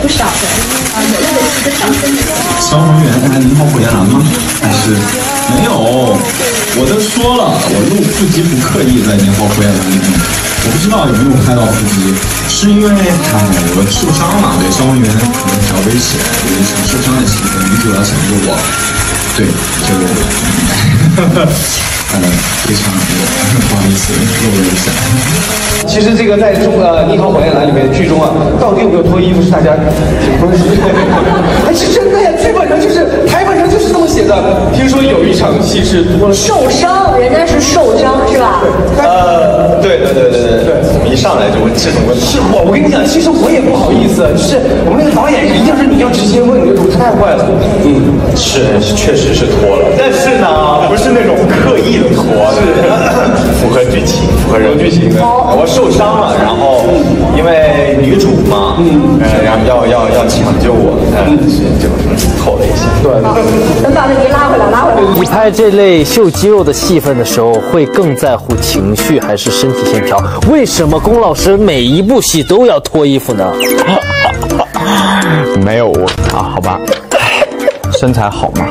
不少的啊，有那个上升的。消防员哎，您好火焰蓝吗？还是没有？我都说了，我录腹肌不刻意在年号火焰蓝里面，我不知道有没有拍到腹肌，是因为哎我受伤了，对消防员可能比较危险，有一场受伤的戏份，女主要抢救我，对，就。呃，非常不好意思，漏了一下。其实这个在中呃《你好，火焰蓝》里面剧中啊，到底有没有脱衣服是大家挺关心的。哎，是真的呀，剧本上就是台本上就是这么写的。听说有一场戏是脱受伤，人家是受伤是吧？呃，对对对对对对，怎么一上来就问这种问题？是我，我跟你讲，其实我也不好意思，就是我们那个导演一定是你要直接问，你太坏了。嗯，是确实是脱了，但是呢，不是那种刻意的脱，是符合剧情，符合人剧情的。我受伤了，然后因为女主嘛，嗯，然后要要要抢救我，嗯，就透了一下。对，能把那给拉回来，拉回来。你拍这类秀肌肉的戏份的时候，会更在乎情绪还是身体线条？为什么龚老师每一部戏都要脱衣服呢？没有我啊，好吧，身材好嘛，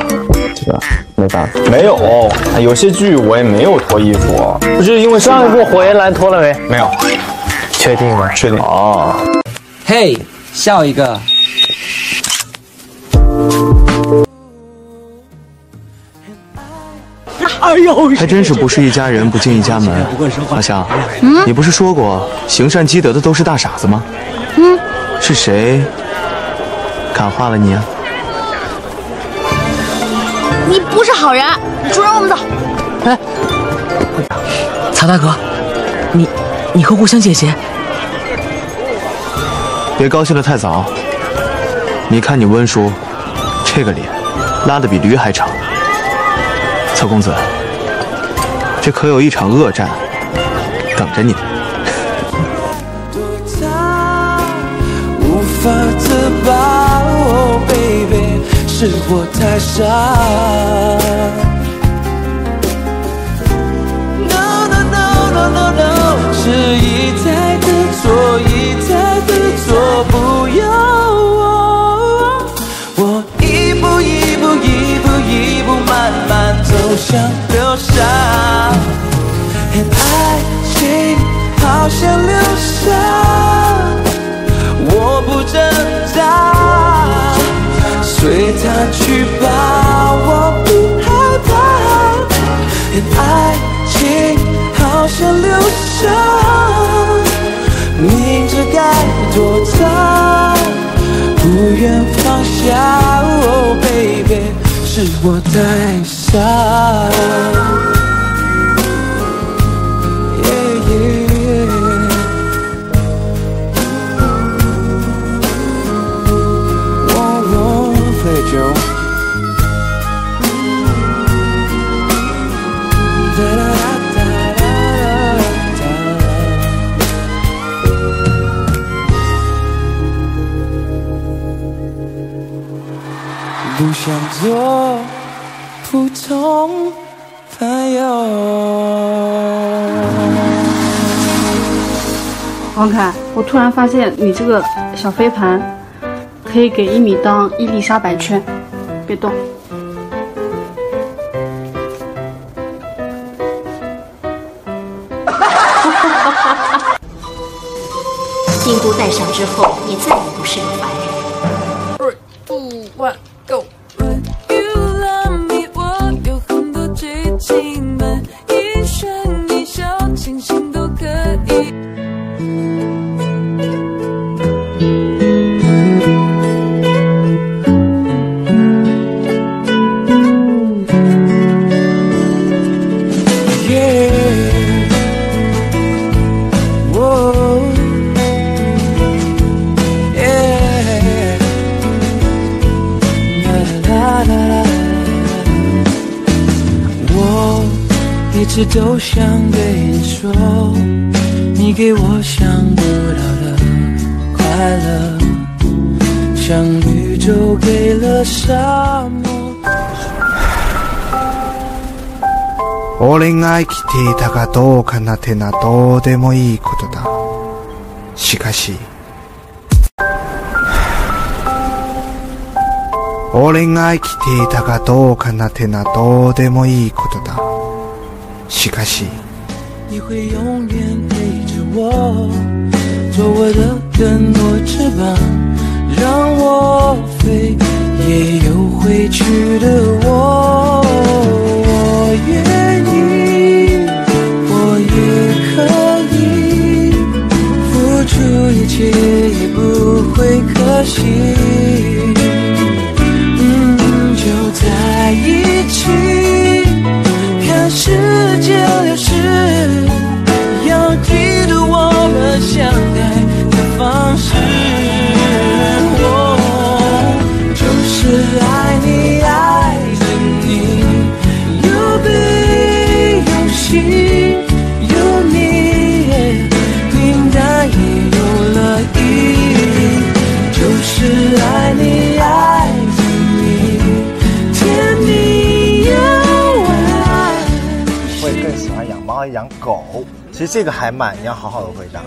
这个没办法，没有，有些剧我也没有脱衣服，不是因为上一部《火焰蓝》脱了没？没有，确定吗？确定。哦，嘿，笑一个。哎呦，还真是不是一家人不进一家门。阿香，嗯，你不是说过行善积德的都是大傻子吗？嗯，是谁感化了你啊？你不是好人，主人，我们走。哎，曹大哥，你你和故乡姐姐，别高兴的太早。你看你温叔，这个脸拉的比驴还长。曹公子，这可有一场恶战等着你。无是我太傻。No no no no no no，是一再的错，一再的错，不要我，我一步一步一步一步慢慢走向流沙。爱情好像流沙，随它去吧，我不害怕。爱情好像流沙，明知该躲藏，不愿放下。Oh baby，是我太傻。做普通朋友。王凯，我突然发现你这个小飞盘可以给一米当伊丽莎白圈，别动。金箍戴上之后，你再也不是个凡人。想对你说，你给我想不到的快乐，像宇宙给了沙漠。俺が生きていたかどうかなてなどうでもいいことだ。しかし。俺が生きていたかどうかなてなどうでもいいことだしかし你会永远陪着我，做我的更多翅膀，让我飞，也有回去的我。我愿意，我也可以付出一切，也不会可惜。嗯，就在一起。 时间流逝，要记得我们相爱的方式。狗？其实这个还蛮你要好好的回答。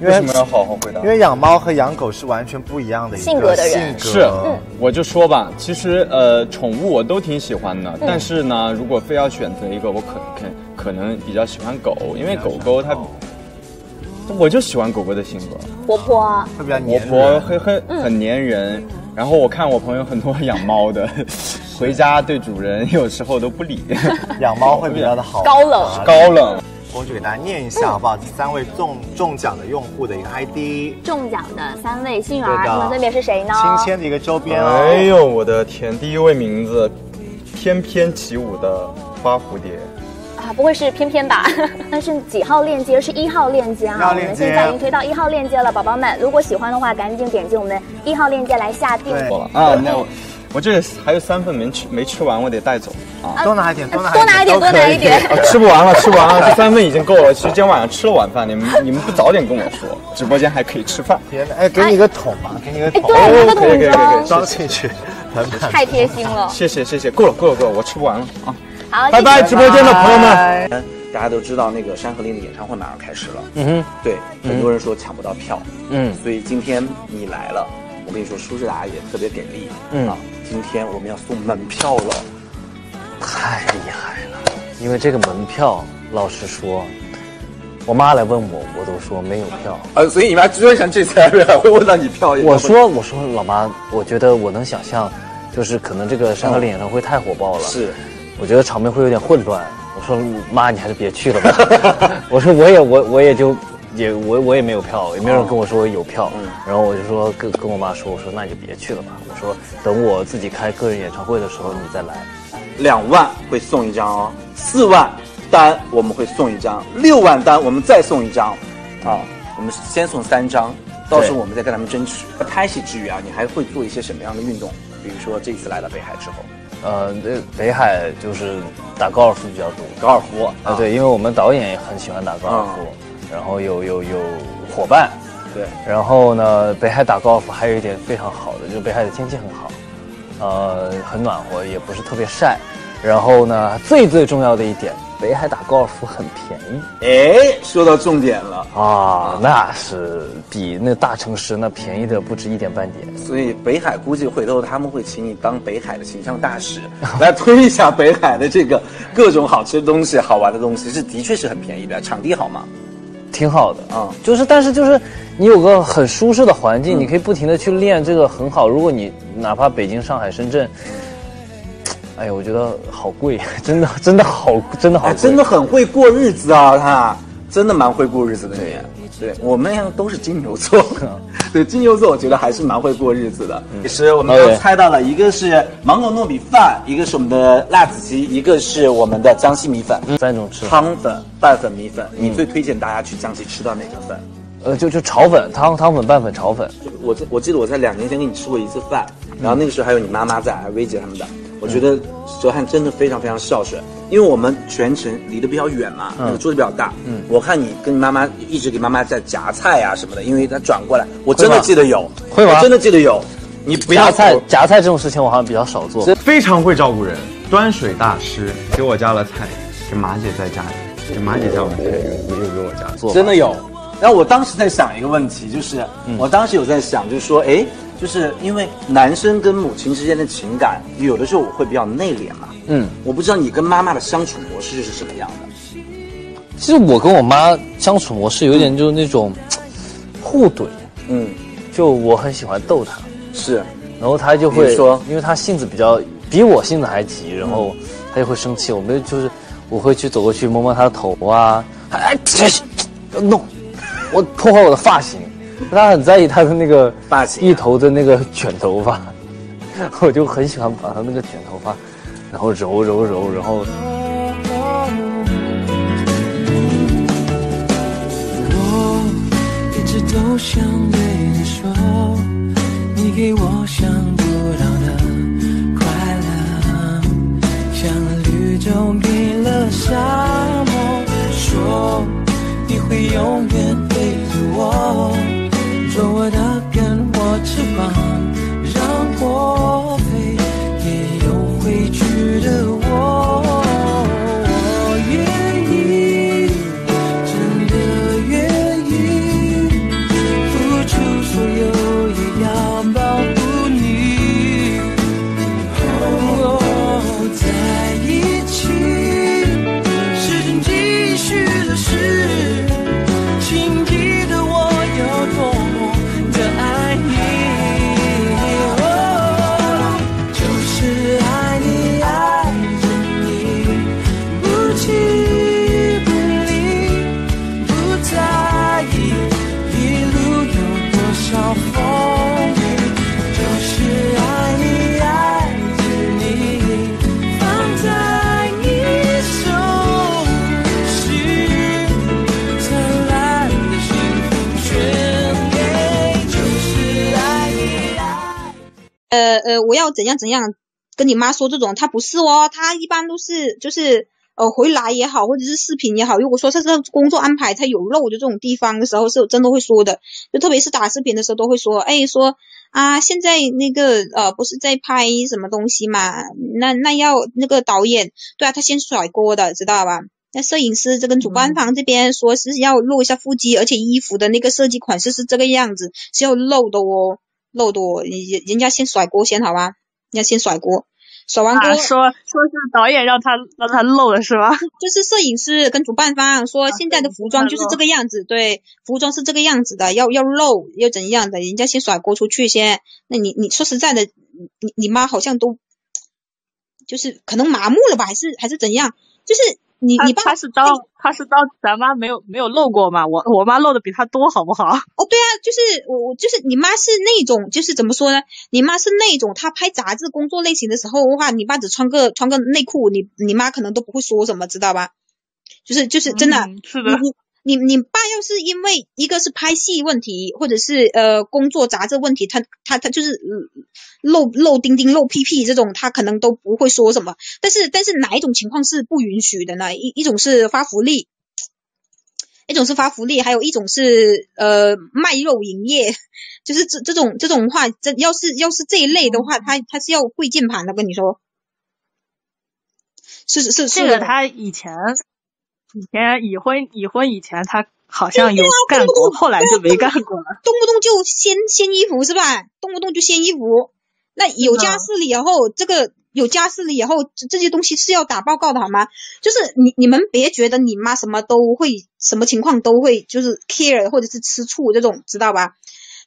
因为什么要好好回答？因为养猫和养狗是完全不一样的一个性格的人。性格。是，我就说吧，其实呃，宠物我都挺喜欢的，但是呢，如果非要选择一个，我可可可能比较喜欢狗，因为狗狗它，我就喜欢狗狗的性格，活泼。啊，会比较活泼，很很很粘人。然后我看我朋友很多养猫的，回家对主人有时候都不理，养猫会比较的好，高冷。高冷。我就给大家念一下好不好？这三位中中奖的用户的一个 ID，中奖的三位幸运儿，的你们分别是谁呢？亲签的一个周边哦。哎呦，我的天！第一位名字，翩翩起舞的花蝴蝶。啊，不会是偏偏吧？那是几号链接？是一号链接一啊！号链接我们现在已经推到一号链接了，宝宝们，如果喜欢的话，赶紧点击我们一号链接来下定。错了啊，那我我这还有三份没吃没吃完，我得带走啊。多拿一点，多拿多拿一点，多拿一点。啊，吃不完了，吃不完了，这三份已经够了。其实今天晚上吃了晚饭，你们你们不早点跟我说，直播间还可以吃饭。天哪，哎，给你一个桶吧，给你一个桶，哎对拿个可以可以可以桶可以装进去，太贴心了。谢谢谢谢，够了够了够了，我吃不完了啊。好，拜拜，直播间的朋友们。大家都知道那个《山河令》的演唱会马上开始了，嗯哼，对，嗯很多人说抢不到票，嗯所以今天你来了，我跟你说，舒适达也特别给力，嗯啊，今天我们要送门票了，太厉害了！因为这个门票，老实说，我妈来问我，我都说没有票。呃，所以你妈追上这次还会问到你票，我说我说老妈，我觉得我能想象，就是可能这个山河令演唱会太火爆了，是，我觉得场面会有点混乱。我说妈，你还是别去了吧。我说我也我我也就也我我也没有票，也没有人跟我说有票。然后我就说跟跟我妈说，我说那你就别去了吧。我说等我自己开个人演唱会的时候你再来。两万会送一张哦，四万单我们会送一张，六万单我们再送一张，啊，我们先送三张，到时候我们再跟他们争取。拍戏之余啊，你还会做一些什么样的运动？比如说这次来到北海之后，呃，这北海就是打高尔夫比较多。高尔夫啊，对，因为我们导演也很喜欢打高尔夫，然后有有有伙伴，对，然后呢，北海打高尔夫还有一点非常好的，就是北海的天气很好，呃，很暖和，也不是特别晒，然后呢，最最重要的一点，北海打高尔夫很便宜哎，说到重点了啊，那是比那大城市那便宜的不止一点半点。所以北海估计回头他们会请你当北海的形象大使，来推一下北海的这个各种好吃的东西、好玩的东西，是的确是很便宜的。场地好吗？挺好的啊、就是但是就是你有个很舒适的环嗯。境，你可以不停的去练，这个很好。如果你哪怕北京、上海、深圳，哎呀，我觉得好贵，真的真的好真的好哎，真的很会过日子啊，他真的蛮会过日子的你。对，我们都是金牛座，对金牛座，我觉得还是蛮会过日子的。其实我们刚猜到了，一个是芒果糯米饭，一个是我们的辣子鸡，一个是我们的江西米粉，三种吃汤粉、拌粉、米粉。你最推荐大家去江西吃到哪个粉？呃，就就炒粉、汤汤粉、拌粉、炒粉。我这我记得我在两年前给你吃过一次饭，然后那个时候还有你妈妈在，还有薇姐他们的。我觉得哲翰真的非常非常孝顺，因为我们全程离得比较远嘛，嗯那个桌子比较大。嗯我看你跟妈妈一直给妈妈在夹菜啊什么的，因为她转过来，我真的记得有，会吗我真的记得有。你不要夹菜夹菜这种事情我好像比较少做。非常会照顾人，端水大师给我夹了菜，给马姐再夹，给马姐加完菜，又又给我加，真的有。然后我当时在想一个问题，就是、我当时有在想，就是说，哎，就是因为男生跟母亲之间的情感，有的时候我会比较内敛嘛。嗯，我不知道你跟妈妈的相处模式是什么样的。其实我跟我妈相处模式有点就是那种互怼，嗯，就我很喜欢逗她，是，然后她就会说？因为她性子比较比我性子还急，然后她就会生气，我们就是我会去走过去摸摸她的头啊，哎，不要弄，我破坏我的发型，她很在意他的那个发型一头的那个卷头发，我就很喜欢把他那个卷头发，然后揉揉揉，然后。我一直都想对你说，你给我想不到的快乐，像绿洲给了沙漠，说你会永远陪着我，做我的根我翅膀，让我飞，也有回去的多少风雨，就是爱你，爱着你，放在你手心，灿烂的幸福全给，就是爱你爱。呃呃，我要怎样怎样跟你妈说这种，她不是哦，她一般都是就是呃回来也好，或者是视频也好，如果说他这工作安排他有漏的这种地方的时候，是真的会说的，就特别是打视频的时候都会说，哎说啊现在那个呃不是在拍什么东西嘛，那那要那个导演对啊，他先甩锅的，知道吧？那摄影师这跟主办方这边说是要露一下腹肌，而且衣服的那个设计款式是这个样子，是要露的哦。漏的哦，人人家先甩锅先好吧，人家先甩锅，甩完锅、啊说说是导演让他让他露了是吧？就是摄影师跟主办方说现在的服装就是这个样子，对，服装是这个样子的，要要露要怎样的，人家先甩锅出去先。那你你说实在的，你你妈好像都就是可能麻木了吧，还是还是怎样？就是你你爸他是当他是当咱妈没有没有露过嘛？我我妈露的比他多，好不好？哦，对啊，就是我我就是你妈是那种就是怎么说呢？你妈是那种她拍杂志工作类型的时候的话，你爸只穿个穿个内裤，你你妈可能都不会说什么，知道吧？就是就是真的，嗯是的你你你爸要是因为一个是拍戏问题，或者是呃工作杂志问题，他他他就是嗯露露丁丁露屁屁这种，他可能都不会说什么。但是但是哪一种情况是不允许的呢？一一种是发福利，一种是发福利，还有一种是呃卖肉营业，就是这这种这种话，这要是要是这一类的话，他他是要跪键盘的，跟你说，是是是是的这个他以前以前已婚已婚以前他好像有干过，后来就没干过了。动不动就掀掀衣服是吧？动不动就掀衣服。那有家室了以后，这个有家室了以后，这这些东西是要打报告的好吗？就是你你们别觉得你妈什么都会，什么情况都会，就是 care 或者是吃醋这种，知道吧？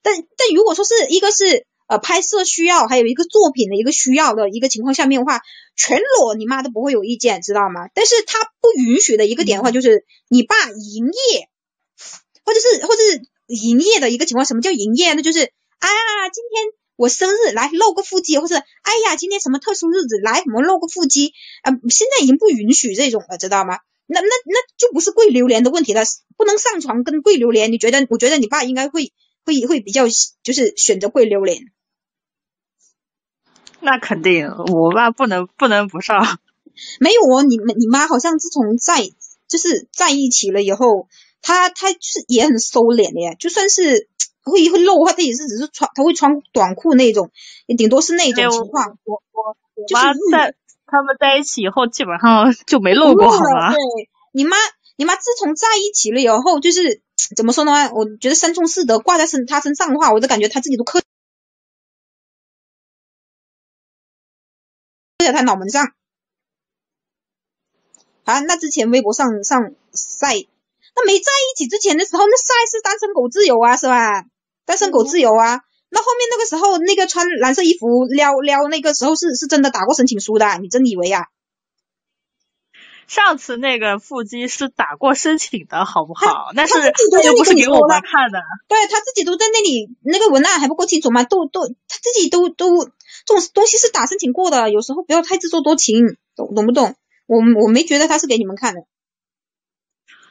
但但如果说是一个是呃拍摄需要，还有一个作品的一个需要的一个情况下面的话，全裸你妈都不会有意见，知道吗？但是他不允许的一个点的话，就是你爸营业，或者是或者是营业的一个情况，什么叫营业？那就是哎呀，今天我生日来露个腹肌，或者哎呀，今天什么特殊日子来我们露个腹肌，啊、现在已经不允许这种了，知道吗？那那那就不是跪榴莲的问题了，不能上床跟跪榴莲。你觉得？我觉得你爸应该会会会比较就是选择跪榴莲。那肯定，我爸不能不能不上。没有哦，你们你妈好像自从在就是在一起了以后，她她就是也很收敛的耶，就算是会会露的话，她也是只是穿，她会穿短裤那种，也顶多是那种情况。我我我就是妈在他们在一起以后，基本上就没露过，好吗？对你妈，你妈自从在一起了以后，就是怎么说呢？我觉得三从四德挂在身她身上的话，我都感觉她自己都克在他脑门上。啊，那之前微博上上晒，那没在一起之前的时候，那晒是单身狗自由啊，是吧？单身狗自由啊。那后面那个时候，那个穿蓝色衣服撩撩，那个时候是是真的打过申请书的，你真以为呀、上次那个腹肌是打过申请的好不好？但是他又不是给我们看的。对他自己都在那里，那个文案还不够清楚吗？都都他自己都都这种东西是打申请过的，有时候不要太自作多情，懂懂不懂？我我没觉得他是给你们看的。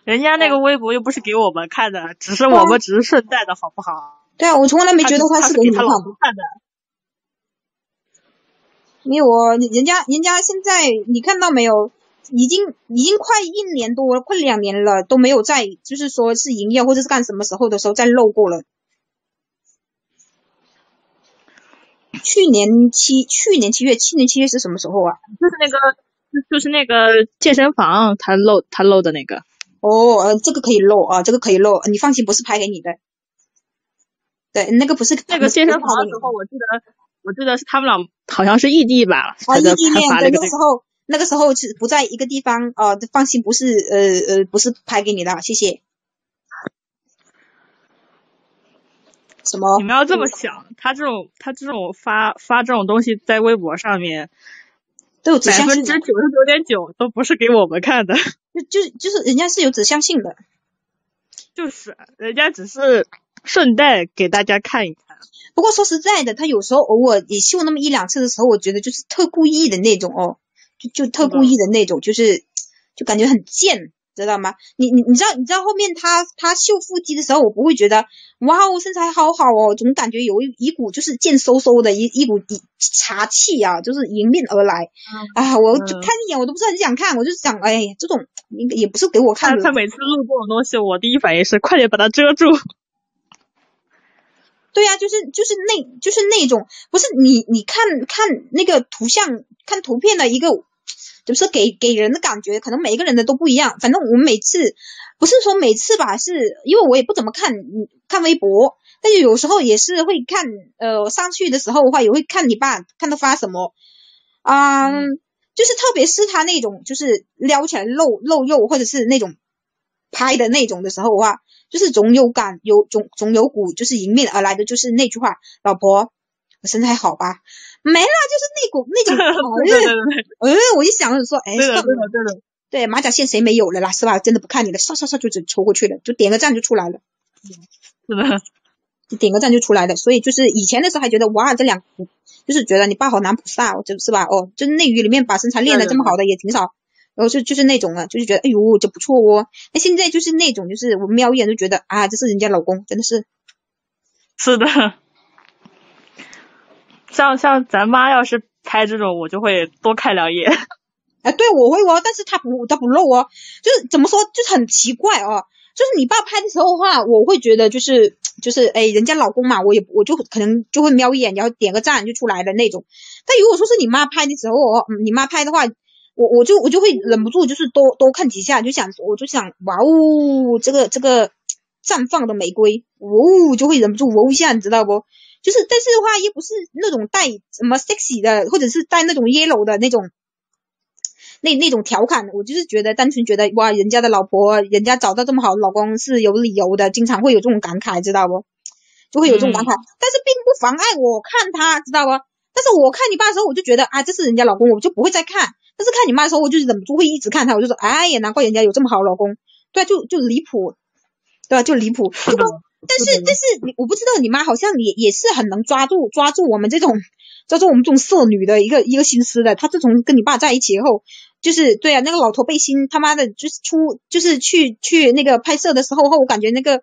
人家那个微博又不是给我们看的，只是我们只是顺带的好不好？对啊，我从来没觉得他是给你们看的。没有哦，人家人家现在你看到没有？已经已经快一年多了，快两年了都没有在，就是说是营业或者是干什么时候的时候再漏过了。去年七去年七月，去年七月是什么时候啊？就是那个就是那个健身房他漏他漏的那个。哦，呃，这个可以漏啊，这个可以漏，你放心，不是拍给你的。对，那个不是那个健身房的时候，我记得我记得是他们俩好像是异地吧，啊，异地恋，对，还发了个这个那个时候那个时候是不在一个地方啊、放心，不是呃呃，不是拍给你的，谢谢。什么？你们要这么想，他这种他这种发发这种东西在微博上面，都有指百向性的分之九十九点九都不是给我们看的，就就就是人家是有指向性的。就是人家只是顺带给大家看一看。不过说实在的，他有时候偶尔也秀那么一两次的时候，我觉得就是特故意的那种哦，就就特故意的那种，就是就感觉很贱，知道吗？你你你知道你知道后面他他秀腹肌的时候，我不会觉得哇哦身材好好哦，总感觉有一一股就是贱嗖嗖的一一股一茶气啊，就是迎面而来、啊！我就看一眼我都不是很想看，我就想哎这种应该也不是给我看的。他他每次录这种东西，我第一反应是快点把它遮住。对呀、就是就是那就是那种不是你你看看那个图像看图片的一个，就是给给人的感觉，可能每一个人的都不一样。反正我们每次不是说每次吧，是因为我也不怎么看嗯看微博，但是有时候也是会看，呃上去的时候的话也会看你爸看他发什么，啊、就是特别是他那种就是撩起来露露肉或者是那种拍的那种的时候的话，就是总有感有总总有股就是迎面而来的就是那句话，老婆，我身材好吧？没了，就是那股那种，对对对呃，我一想着说，哎，对的算了对的对的，对马甲线谁没有了啦，是吧？真的不看你了，唰唰唰就只抽过去了，就点个赞就出来了，是的。就点个赞就出来了。所以就是以前的时候还觉得哇，这两就是觉得你爸好男菩萨，哦，就是吧？哦，就是内娱里面把身材练得这么好的也挺少。然后就就是那种了，就是觉得哎呦这不错哦。那现在就是那种，就是我瞄一眼就觉得啊，这是人家老公，真的是。是的，像像咱妈要是拍这种，我就会多看两眼。哎，对，我会哦，但是他不，他不露哦，就是怎么说，就是很奇怪哦。就是你爸拍的时候的话，我会觉得就是就是哎，人家老公嘛，我也我就可能就会瞄一眼，然后点个赞就出来的那种。但如果说是你妈拍的时候哦，你妈拍的话，我我就我就会忍不住就是多多看几下，就想我就想哇哦，这个这个绽放的玫瑰，哇哦，就会忍不住哦一下，你知道不？就是但是的话，又不是那种带什么 sexy 的，或者是带那种 yellow 的那种。那那种调侃，我就是觉得单纯觉得哇，人家的老婆，人家找到这么好的老公是有理由的，经常会有这种感慨，知道不？就会有这种感慨，但是并不妨碍我看他，知道不？但是我看你爸的时候，我就觉得啊，这是人家老公，我就不会再看。但是看你妈的时候，我就忍不住会一直看他，我就说，哎呀，难怪人家有这么好的老公，对啊，就就离谱，对吧？就离谱。但是但是你我不知道你妈好像也也是很能抓住抓住我们这种 抓住我们这种色女的一个一个心思的。她自从跟你爸在一起以后，就是对啊，那个老头背心他妈的，就是出就是去去那个拍摄的时候后，我感觉那个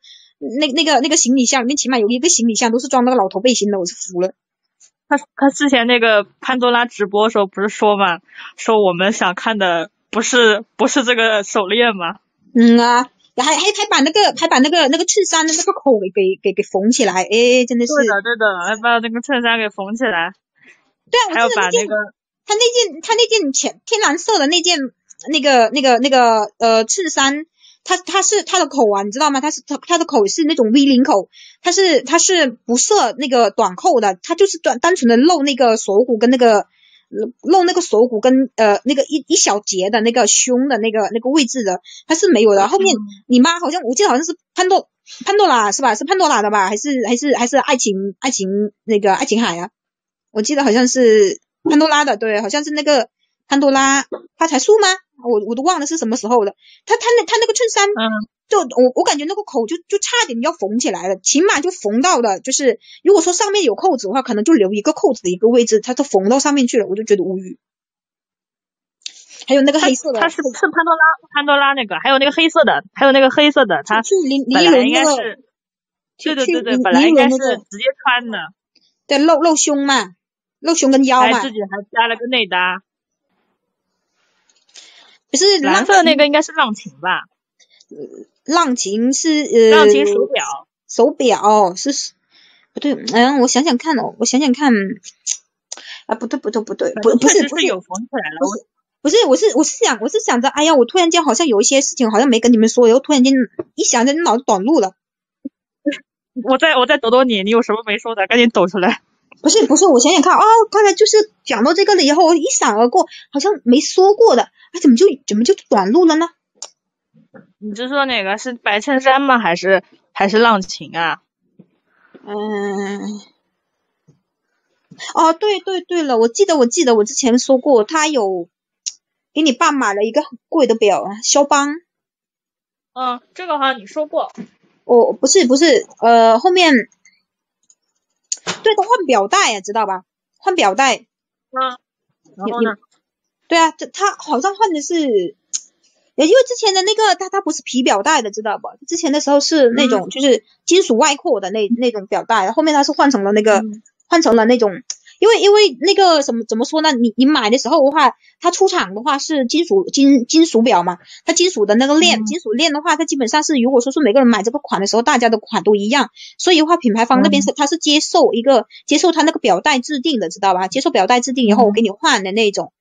那那个那个行李箱里面起码有一个行李箱都是装那个老头背心的，我是服了。他他之前那个潘多拉直播的时候不是说嘛，说我们想看的不是不是这个手链吗？嗯啊，还还还把那个还把那个那个衬衫的那个口给给给给缝起来，哎，真的是。对的对的，还把那个衬衫给缝起来。对啊，还要我记得那件把那个他那件他那件浅天蓝色的那件那个那个那个呃衬衫，它它是它的口啊，你知道吗？它是它它的口是那种 V 领口，它是它是不设那个短扣的，它就是短单纯的露那个锁骨跟那个露露那个锁骨跟呃那个一一小节的那个胸的那个那个位置的，它是没有的。后面你妈好像我记得好像是潘多潘多拉是吧？是潘多拉的吧？还是还是还是爱情爱情那个爱琴海啊？我记得好像是潘多拉的，对，好像是那个潘多拉发财树吗？我我都忘了是什么时候了。他他那他那个衬衫，就我我感觉那个口就就差点要缝起来了，起码就缝到了，就是如果说上面有扣子的话，可能就留一个扣子的一个位置，它都缝到上面去了，我就觉得无语。还有那个黑色的，它是是潘多拉潘多拉那个，还有那个黑色的，还有那个黑色的，它林本来应该那个是，对对去对对，本来应该是直接穿的，对露露胸嘛，露胸跟腰嘛自，己还加了个内搭，不是蓝色那个应该是浪琴吧？浪琴是呃浪琴手表，手表是不对，嗯，我想想看哦，我想想看，啊，不对不对不对，不不是不是有缝起来了，不是不是，我是我是想我是想着，哎呀，我突然间好像有一些事情好像没跟你们说，然后突然间一想着脑子短路了。我再我再抖抖你，你有什么没说的，赶紧抖出来。不是不是，我想想看哦，刚才就是讲到这个了以后，我一闪而过，好像没说过的，哎，怎么就怎么就短路了呢？你是说哪个是白衬衫吗？还是还是浪琴啊？嗯，哦，对对对了，我记得我记得我之前说过，他有给你爸买了一个很贵的表啊，肖邦。嗯，这个好像你说过。哦，不是不是，呃，后面对他换表带啊，知道吧？换表带。嗯。然后呢？对啊，这他好像换的是，呃，因为之前的那个它它不是皮表带的，知道不？之前的时候是那种就是金属外扩的那那种表带，后面它是换成了那个、换成了那种，因为因为那个什么怎么说呢？你你买的时候的话，它出厂的话是金属金金属表嘛，它金属的那个链，金属链的话，它基本上是如果说是每个人买这个款的时候，大家的款都一样，所以的话品牌方那边是它是接受一个接受它那个表带制定的，知道吧？接受表带制定以后，我给你换的那种。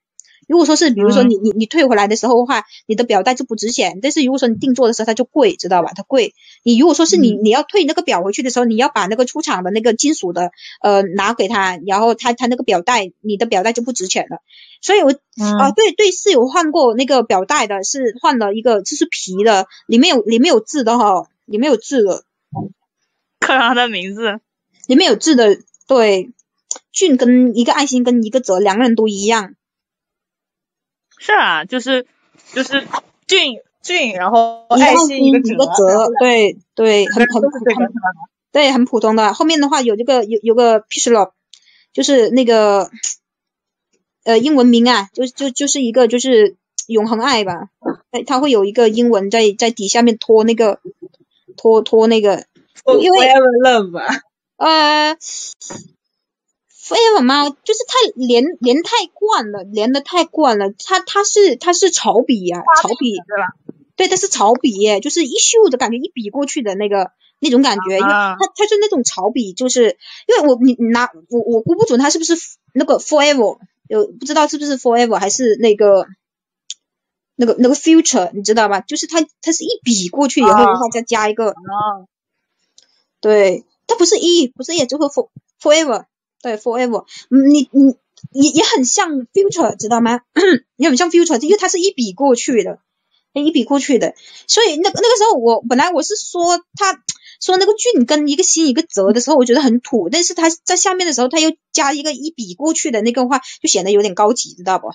如果说是，比如说你你你退回来的时候的话，你的表带就不值钱，但是如果说你定做的时候它就贵，知道吧？它贵。你如果说是你你要退那个表回去的时候，你要把那个出厂的那个金属的呃拿给他，然后他他那个表带你的表带就不值钱了。所以我啊对对是有换过那个表带的，是换了一个就是皮的，里面有里面有字的哈，里面有字的，刻上他的名字。里面有字的，对，俊跟一个爱心跟一个泽两个人都一样。是啊，就是就是俊俊，然后爱心一个折，对对，很很都是这个很对，很普通的。后面的话有这个有有个 p i s h l o 就是那个呃英文名啊，就就就是一个就是永恒爱吧，哎，它会有一个英文在在底下面拖那个拖拖那个，因为 Forever Love 吧。呃。Forever 吗？就是太连连太惯了，连的太惯了。它它是它是草笔呀、草笔对吧？对，它是草笔耶，就是一咻的感觉，一笔过去的那个那种感觉，因为它它是那种草笔，就是因为我你你拿我我估不准它是不是那个 forever，有不知道是不是 forever 还是那个那个那个 future，你知道吧？就是它它是一笔过去以后的话再加一个，对，它不是一不是也就和 for forever。对，forever，嗯你你也也很像 future，知道吗？也很像 future，因为它是一笔过去的，一笔过去的，所以那那个时候我本来我是说他说那个俊跟一个心一个泽的时候，我觉得很土，但是他在下面的时候他又加一个一笔过去的那个话，就显得有点高级，知道不？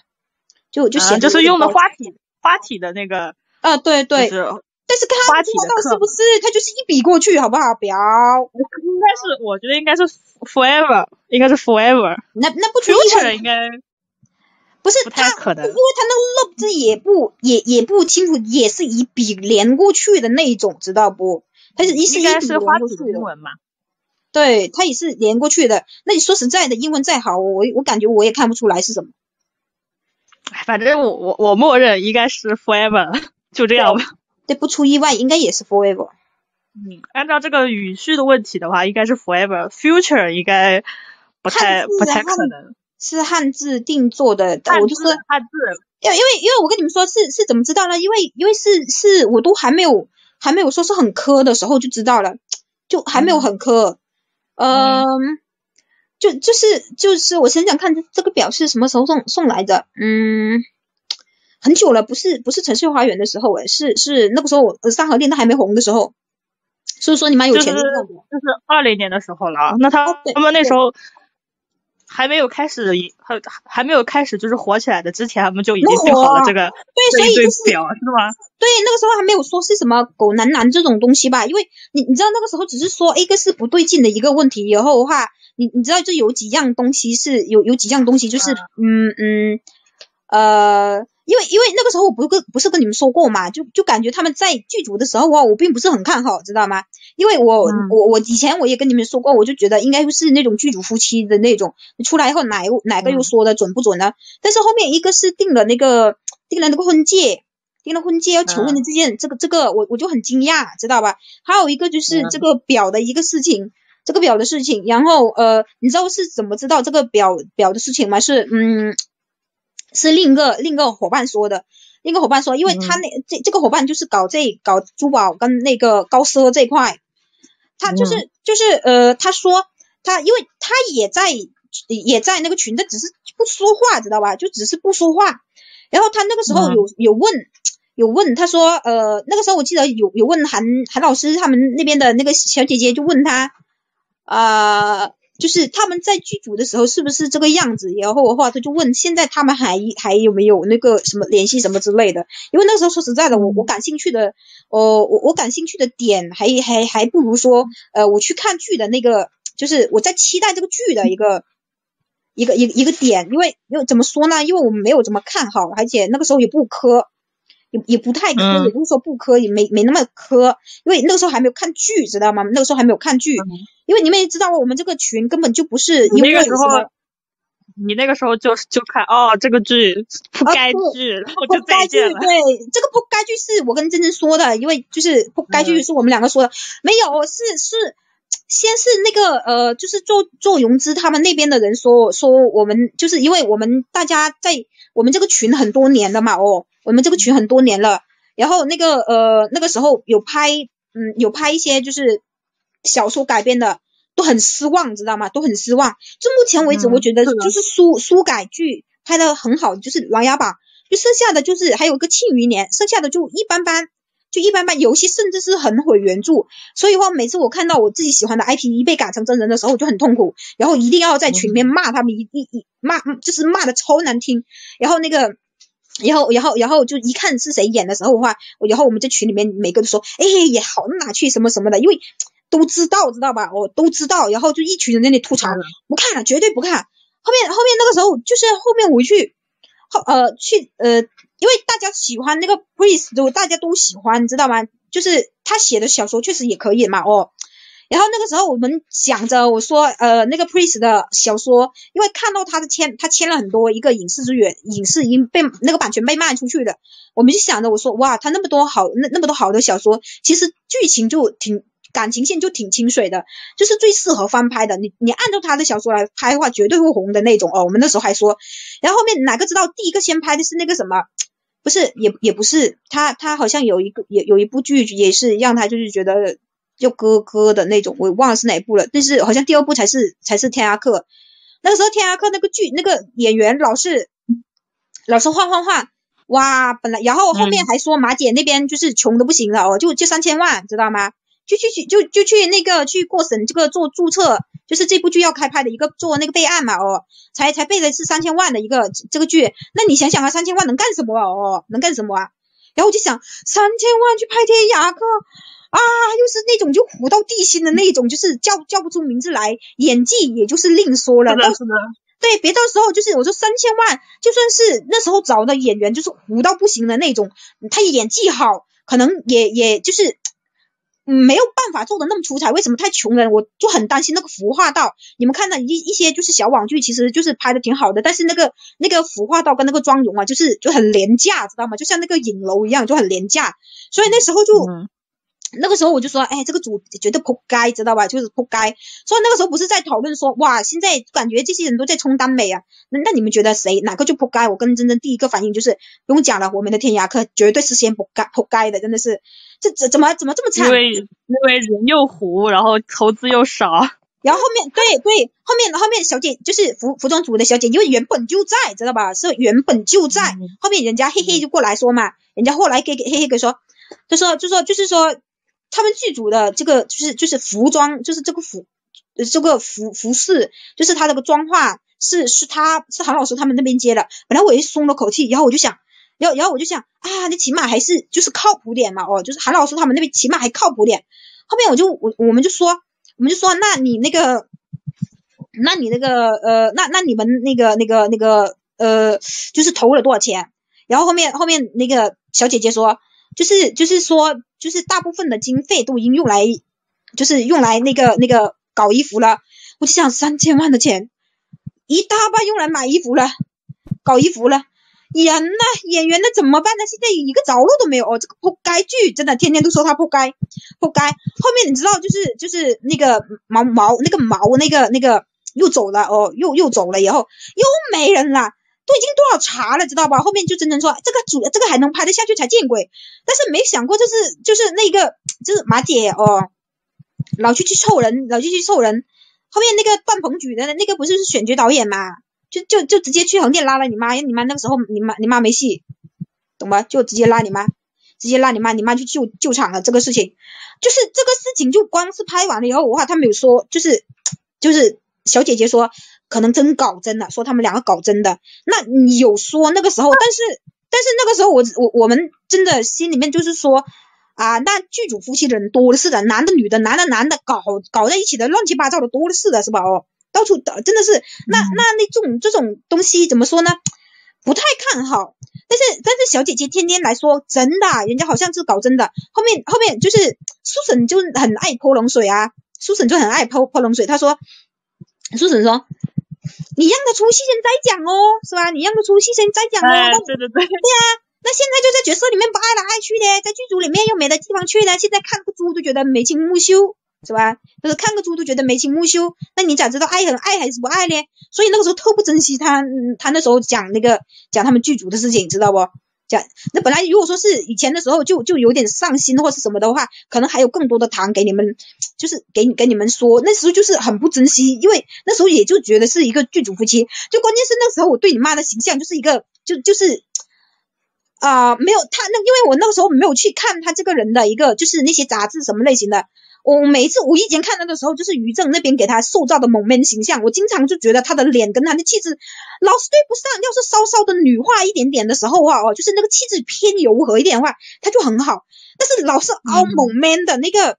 就就显得、啊、就是用的花体花体的那个啊，对对。就是但是看花体的是不是它就是一笔过去，好不好？表应该是，我觉得应该是 forever，应该是 forever。那那不 future 应该不是不太可能，因为他那个 love 字也不也也不清楚，也是一笔连过去的那一种，知道不？他是一是一笔是花体的英文嘛？对，它也是连过去的。那你说实在的，英文再好，我我感觉我也看不出来是什么。反正我我我默认应该是 forever，就这样吧。对，不出意外，应该也是 forever。嗯，按照这个语序的问题的话，应该是 forever。future 应该不太不太可能。是汉字定做的，我就是汉字。因为因为因为我跟你们说是是怎么知道呢？因为因为是是我都还没有还没有说是很磕的时候就知道了，就还没有很磕。嗯，就就是就是我想想看，这这个表是什么时候送送来的？嗯，很久了，不是不是城市花园的时候，哎，是是那个时候我三合店都还没红的时时候，所以说你蛮有钱的就是就是二零年的时候了。那他他们那时候还没有开始，还还没有开始就是火起来的之前，他们就已经定好了这个对，所以就是表是吗？对，那个时候还没有说是什么狗男男这种东西吧，因为你你知道那个时候只是说一个是不对劲的一个问题，以后的话，你你知道就有几样东西是有有几样东西就是嗯嗯呃，因为因为那个时候我不是跟不是跟你们说过嘛，就就感觉他们在剧组的时候啊，我并不是很看好，知道吗？因为我、我我以前我也跟你们说过，我就觉得应该是那种剧组夫妻的那种，出来以后哪哪个又说的准不准呢？但是后面一个是定了那个定了那个婚戒。订了婚戒要求婚的这件，这个这个我我就很惊讶，知道吧？还有一个就是这个表的一个事情，这个表的事情，然后呃，你知道是怎么知道这个表表的事情吗？是嗯，是另一个另一个伙伴说的，另一个伙伴说，因为他那、这这个伙伴就是搞这搞珠宝跟那个高奢这一块，他就是、就是呃，他说他因为他也在也在那个群，他只是不说话，知道吧？就只是不说话。然后他那个时候有、有问有问，他说呃那个时候我记得有有问韩韩老师他们那边的那个小姐姐就问他啊、就是他们在剧组的时候是不是这个样子？然后的话他就问现在他们还还有没有那个什么联系什么之类的？因为那时候说实在的，我我感兴趣的呃我我感兴趣的点还还还不如说呃我去看剧的那个，就是我在期待这个剧的一个。一个一一个点，因为因为怎么说呢？因为我们没有怎么看好，而且那个时候也不磕，也也不太磕，嗯也不是说不磕，也没没那么磕，因为那个时候还没有看剧，知道吗？那个时候还没有看剧，因为你们也知道，我们这个群根本就不是因为那个时候。你那个时候就就看哦，这个剧不该啊剧，然后就不该剧，再见了。对，这个不该剧是我跟珍珍说的，因为就是不该剧是我们两个说的，没有，是是。先是那个呃，就是做做融资，他们那边的人说说我们就是因为我们大家在我们这个群很多年了嘛，哦，我们这个群很多年了，然后那个呃那个时候有拍嗯有拍一些就是小说改编的，都很失望，知道吗？都很失望。就目前为止，我觉得就是书书改剧拍的很好，就是《琅琊榜》，就剩下的就是还有一个《庆余年》，剩下的就一般般。就一般般，游戏甚至是很毁原著，所以话，每次我看到我自己喜欢的 IP 一被改成真人的时候，我就很痛苦，然后一定要在群里面骂他们，一一一骂就是骂的超难听，然后那个。然后，然后，然后就一看是谁演的时候的话，然后我们这群里面每个都说，哎，也好哪去什么什么的，因为都知道，知道吧？我，都知道，然后就一群人在那里吐槽，不看了，绝对不看。后面后面那个时候，就是后面我去后呃去呃，因为大家喜欢那个 Priest，都大家都喜欢，你知道吗？就是他写的小说确实也可以嘛，哦。然后那个时候我们想着，我说呃那个 Priest 的小说，因为看到他的签，他签了很多一个影视资源，影视已经被那个版权被卖出去的，我们就想着我说哇，他那么多好那那么多好的小说，其实剧情就挺。感情线就挺清水的，就是最适合翻拍的。你你按照他的小说来拍的话，绝对会红的那种哦。我们那时候还说，然后后面哪个知道第一个先拍的是那个什么？不是，也也不是，他他好像有一个有有一部剧也是让他就是觉得就咯咯的那种，我忘了是哪部了。但是好像第二部才是才是天涯客。那个时候天涯客那个剧那个演员老是老是换换换，哇，本来然后后面还说马姐那边就是穷的不行了哦，就就三千万，知道吗？就去去就就去那个去过审这个做注册，就是这部剧要开拍的一个做那个备案嘛哦，才才备的是三千万的一个这个剧，那你想想啊，三千万能干什么哦？能干什么啊？然后我就想，三千万去拍天涯客啊，又是那种就糊到地心的那种，就是叫叫不出名字来，演技也就是另说了。到是的对，别到时候就是我说三千万，就算是那时候找的演员，就是糊到不行的那种，他演技好，可能也也就是。嗯，没有办法做的那么出彩，为什么太穷人？我就很担心那个服化道。你们看到一一些就是小网剧，其实就是拍的挺好的，但是那个那个服化道跟那个妆容啊，就是就很廉价，知道吗？就像那个影楼一样，就很廉价。所以那时候就、那个时候我就说，哎，这个组绝对扑街，知道吧？就是扑街。所以那个时候不是在讨论说，哇，现在感觉这些人都在冲耽美啊。那那你们觉得谁哪个就扑街？我跟真真第一个反应就是不用讲了，我们的天涯客绝对是先扑街扑街的，真的是。这怎怎么怎么这么惨？因为因为人又糊，然后投资又少。然后后面对对，后面后面小姐就是服服装组的小姐，因为原本就在，知道吧？是原本就在，后面人家嘿嘿就过来说嘛，人家后来给给嘿嘿给说，他说就说就是说他们剧组的这个就是就是服装就是这个服呃这个服服饰就是他这个妆化是是他是韩老师他们那边接的，本来我也松了口气，然后我就想。然后，然后我就想啊，那起码还是就是靠谱点嘛，哦，就是韩老师他们那边起码还靠谱点。后面我就我我们就说，我们就说，那你那个，那你那个呃，那那你们那个那个那个呃，就是投了多少钱？然后后面后面那个小姐姐说，就是就是说，就是大部分的经费都已经用来，就是用来那个那个搞衣服了。我就想三千万的钱，一大半用来买衣服了，搞衣服了。人呢？演员呢？怎么办呢？现在一个着落都没有哦！这个扑街剧真的天天都说他扑街，扑街。后面你知道就是就是那个毛毛那个毛那个那个又走了哦，又又走了以后又没人了，都已经多少茬了，知道吧？后面就真正说这个主这个还能拍得下去才见鬼。但是没想过就是就是那个就是马姐哦，老去去凑人，老去去凑人。后面那个段鹏举的那个不是是选角导演嘛？就就就直接去横店拉了你妈，因为你妈那个时候你妈你妈没戏，懂吧？就直接拉你妈，直接拉你妈，你妈去救救场了。这个事情就是这个事情，就光是拍完了以后，我话，他没有说，就是就是小姐姐说可能真搞真的，说他们两个搞真的。那你有说那个时候，但是但是那个时候我我我们真的心里面就是说啊，那剧组夫妻的人多的是的，男的女的，男的男的搞搞在一起的乱七八糟的多的是的，是吧？哦。到处的真的是那那那种这种东西怎么说呢？不太看好。但是但是小姐姐天天来说真的，人家好像是搞真的。后面后面就是苏婶就很爱泼冷水啊，苏婶就很爱泼泼冷水。她说，苏婶说，你让他出戏先再讲哦，是吧？你让他出戏先再讲哦。对对对。对啊，那现在就在角色里面不爱来爱去的，在剧组里面又没得地方去的，现在看个猪都觉得眉清目秀。是吧？就是看个猪都觉得眉清目秀，那你咋知道爱很爱还是不爱呢？所以那个时候特不珍惜他，他那时候讲那个讲他们剧组的事情，知道不？讲那本来如果说是以前的时候就就有点上心或是什么的话，可能还有更多的糖给你们，就是给给你们说，那时候就是很不珍惜，因为那时候也就觉得是一个剧组夫妻，就关键是那时候我对你妈的形象就是一个就就是啊没有他那因为我那个时候没有去看他这个人的一个就是那些杂志什么类型的。我每一次无意间看到的时候，就是于正那边给他塑造的猛 man 形象，我经常就觉得他的脸跟他的气质老是对不上。要是稍稍的女化一点点的时候啊，哦，就是那个气质偏柔和一点的话，他就很好。但是老是凹猛 man 的那个，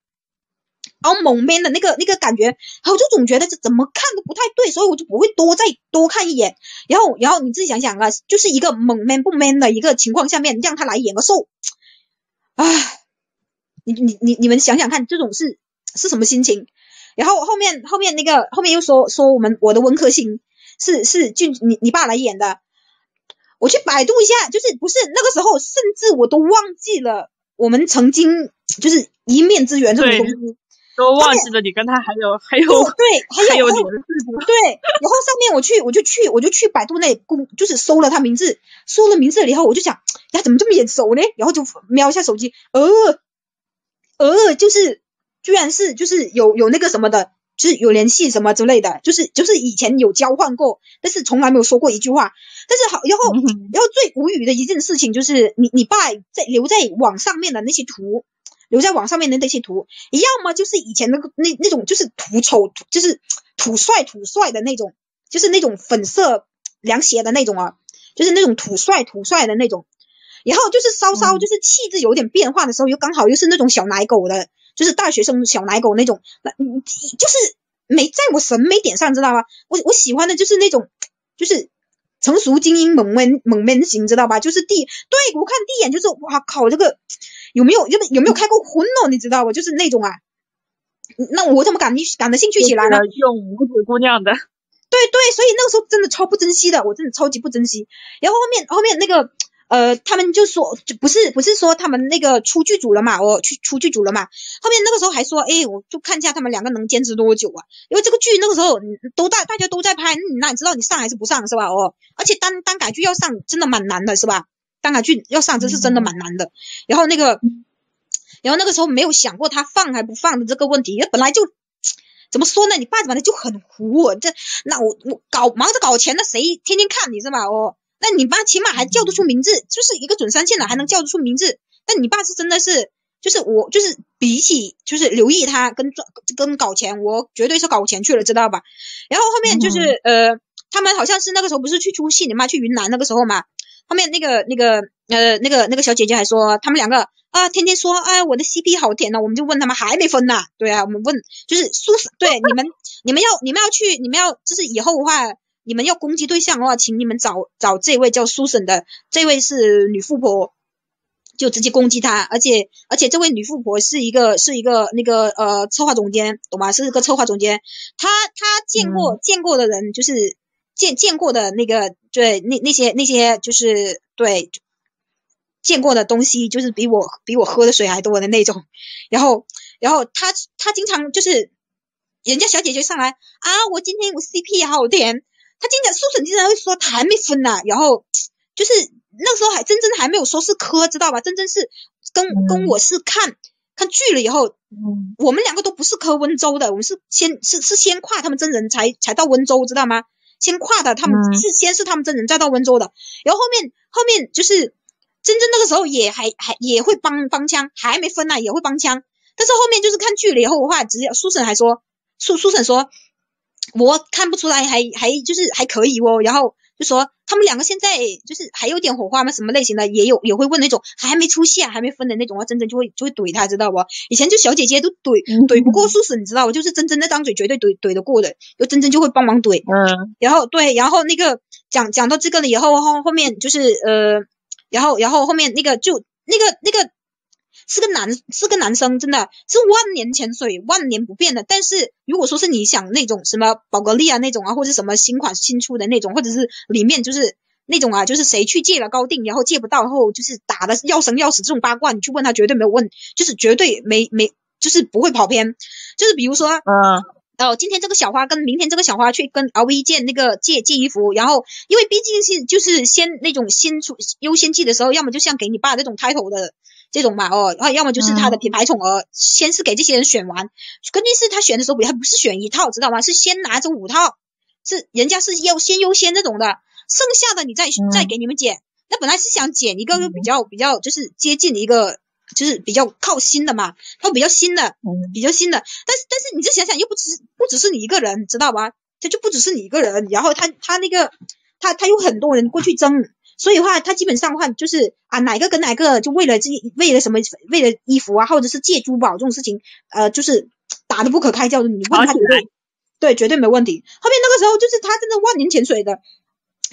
凹猛 man 的那个那个感觉，我就总觉得这怎么看都不太对，所以我就不会多再多看一眼。然后，然后你自己想想啊，就是一个猛 man 不 man 的一个情况下面，让他来演个瘦，唉。你你你你们想想看，这种是是什么心情？然后后面后面那个后面又说说我们我的文科星是是俊你你爸来演的，我去百度一下，就是不是那个时候，甚至我都忘记了我们曾经就是一面之缘这种东西，都忘记了你跟他还有还有对还有你的事情对，然后上面我去我就去我就去百度那公就是搜了他名字，搜了名字了以后我就想呀怎么这么眼熟呢？然后就瞄一下手机，呃。呃，就是，居然是就是有有那个什么的，就是有联系什么之类的，就是就是以前有交换过，但是从来没有说过一句话。但是好，然后然后最无语的一件事情就是，你你爸在留在网上面的那些图，留在网上面的那些图，要么就是以前那个那那种就是土丑，就是土帅土帅的那种，就是那种粉色凉鞋的那种啊，就是那种土帅土帅的那种。然后就是稍稍就是气质有点变化的时候，又刚好又是那种小奶狗的，就是大学生小奶狗那种，那就是没在我审美点上，知道吗？我我喜欢的就是那种，就是成熟精英猛 man 猛 man 型，知道吧？就是第对我看第一眼就是哇靠，这个有没有有有没有开过荤哦？你知道吧？就是那种啊，那我怎么感感的兴趣起来了？用五指姑娘的，对对，所以那个时候真的超不珍惜的，我真的超级不珍惜。然后后面后面那个。呃，他们就说，就不是不是说他们那个出剧组了嘛，我去出剧组了嘛。后面那个时候还说，哎，我就看一下他们两个能坚持多久啊？因为这个剧那个时候都大大家都在拍，那你知道你上还是不上是吧？哦，而且单单改剧要上真的蛮难的是吧？单改剧要上这是真的蛮难的。然后那个，然后那个时候没有想过他放还不放的这个问题，本来就。怎么说呢？你爸反正就很糊，这那我我搞忙着搞钱的，谁天天看你是吧？哦，那你爸起码还叫得出名字，就是一个准三线的还能叫得出名字。但你爸是真的是，就是我就是比起就是留意他跟赚跟搞钱，我绝对是搞钱去了，知道吧？然后后面就是、呃，他们好像是那个时候不是去出戏你妈，去云南那个时候嘛，后面那个那个呃那个那个小姐姐还说他们两个啊天天说哎我的 CP 好甜呢，我们就问他们还没分呢，对啊，我们问就是苏对你们你们要你们要去你们要就是以后的话。你们要攻击对象的话，请你们找找这位叫苏婶的，这位是女富婆，就直接攻击她，而且而且这位女富婆是一个是一个那个呃策划总监，懂吗？是一个策划总监，她她见过、见过的人就是见见过的那个对那那些那些就是对见过的东西，就是比我比我喝的水还多的那种，然后然后她她经常就是人家小姐姐上来啊，我今天我 CP 好甜。他经常苏沈经常会说他还没分呢，然后就是那时候还真真还没有说是磕，知道吧？真真是跟跟我是看看剧了以后，我们两个都不是磕温州的，我们是先是是先跨他们真人才才到温州，知道吗？先跨的他们是先是他们真人再到温州的，然后后面后面就是真真那个时候也还还也会帮帮腔，还没分呢也会帮腔，但是后面就是看剧了以后的话，直接苏沈还说苏苏沈说。我看不出来，还还就是还可以哦。然后就说他们两个现在就是还有点火花吗？什么类型的也有，也会问那种还没出现、还没分的那种啊。真真就会就会怼他，知道不？以前就小姐姐都怼怼不过素素，你知道不？就是真真那张嘴绝对怼怼得过的，就真真就会帮忙怼。嗯。然后对，然后那个讲讲到这个了以后，后后面就是呃，然后然后后面那个就那个那个。是个男，是个男生，真的是万年潜水，万年不变的。但是如果说是你想那种什么宝格丽啊那种啊，或者什么新款新出的那种，或者是里面就是那种啊，就是谁去借了高定，然后借不到，然后就是打的要生要死这种八卦，你去问他绝对没有问，就是绝对没没，就是不会跑偏。就是比如说，嗯，哦，今天这个小花跟明天这个小花去跟 LV 借那个借借衣服，然后因为毕竟是就是先那种新出优先寄的时候，要么就像给你爸那种 title 的。这种嘛，哦，然后要么就是他的品牌宠儿，先是给这些人选完，关键是他选的时候他不是选一套，知道吗？是先拿着五套，是人家是要先优先这种的，剩下的你再再给你们剪。那本来是想剪一个就比较比较就是接近一个，就是比较靠新的嘛，他比较新的，比较新的。但是但是你就想想，又不只不只是你一个人，知道吧？他就不只是你一个人，然后他他那个他他有很多人过去争。所以的话，他基本上的话就是啊，哪个跟哪个就为了这为了什么为了衣服啊，或者是借珠宝这种事情，呃，就是 打得不可开交的。你问他绝对对，绝对没问题。后面那个时候就是他真的万年潜水的，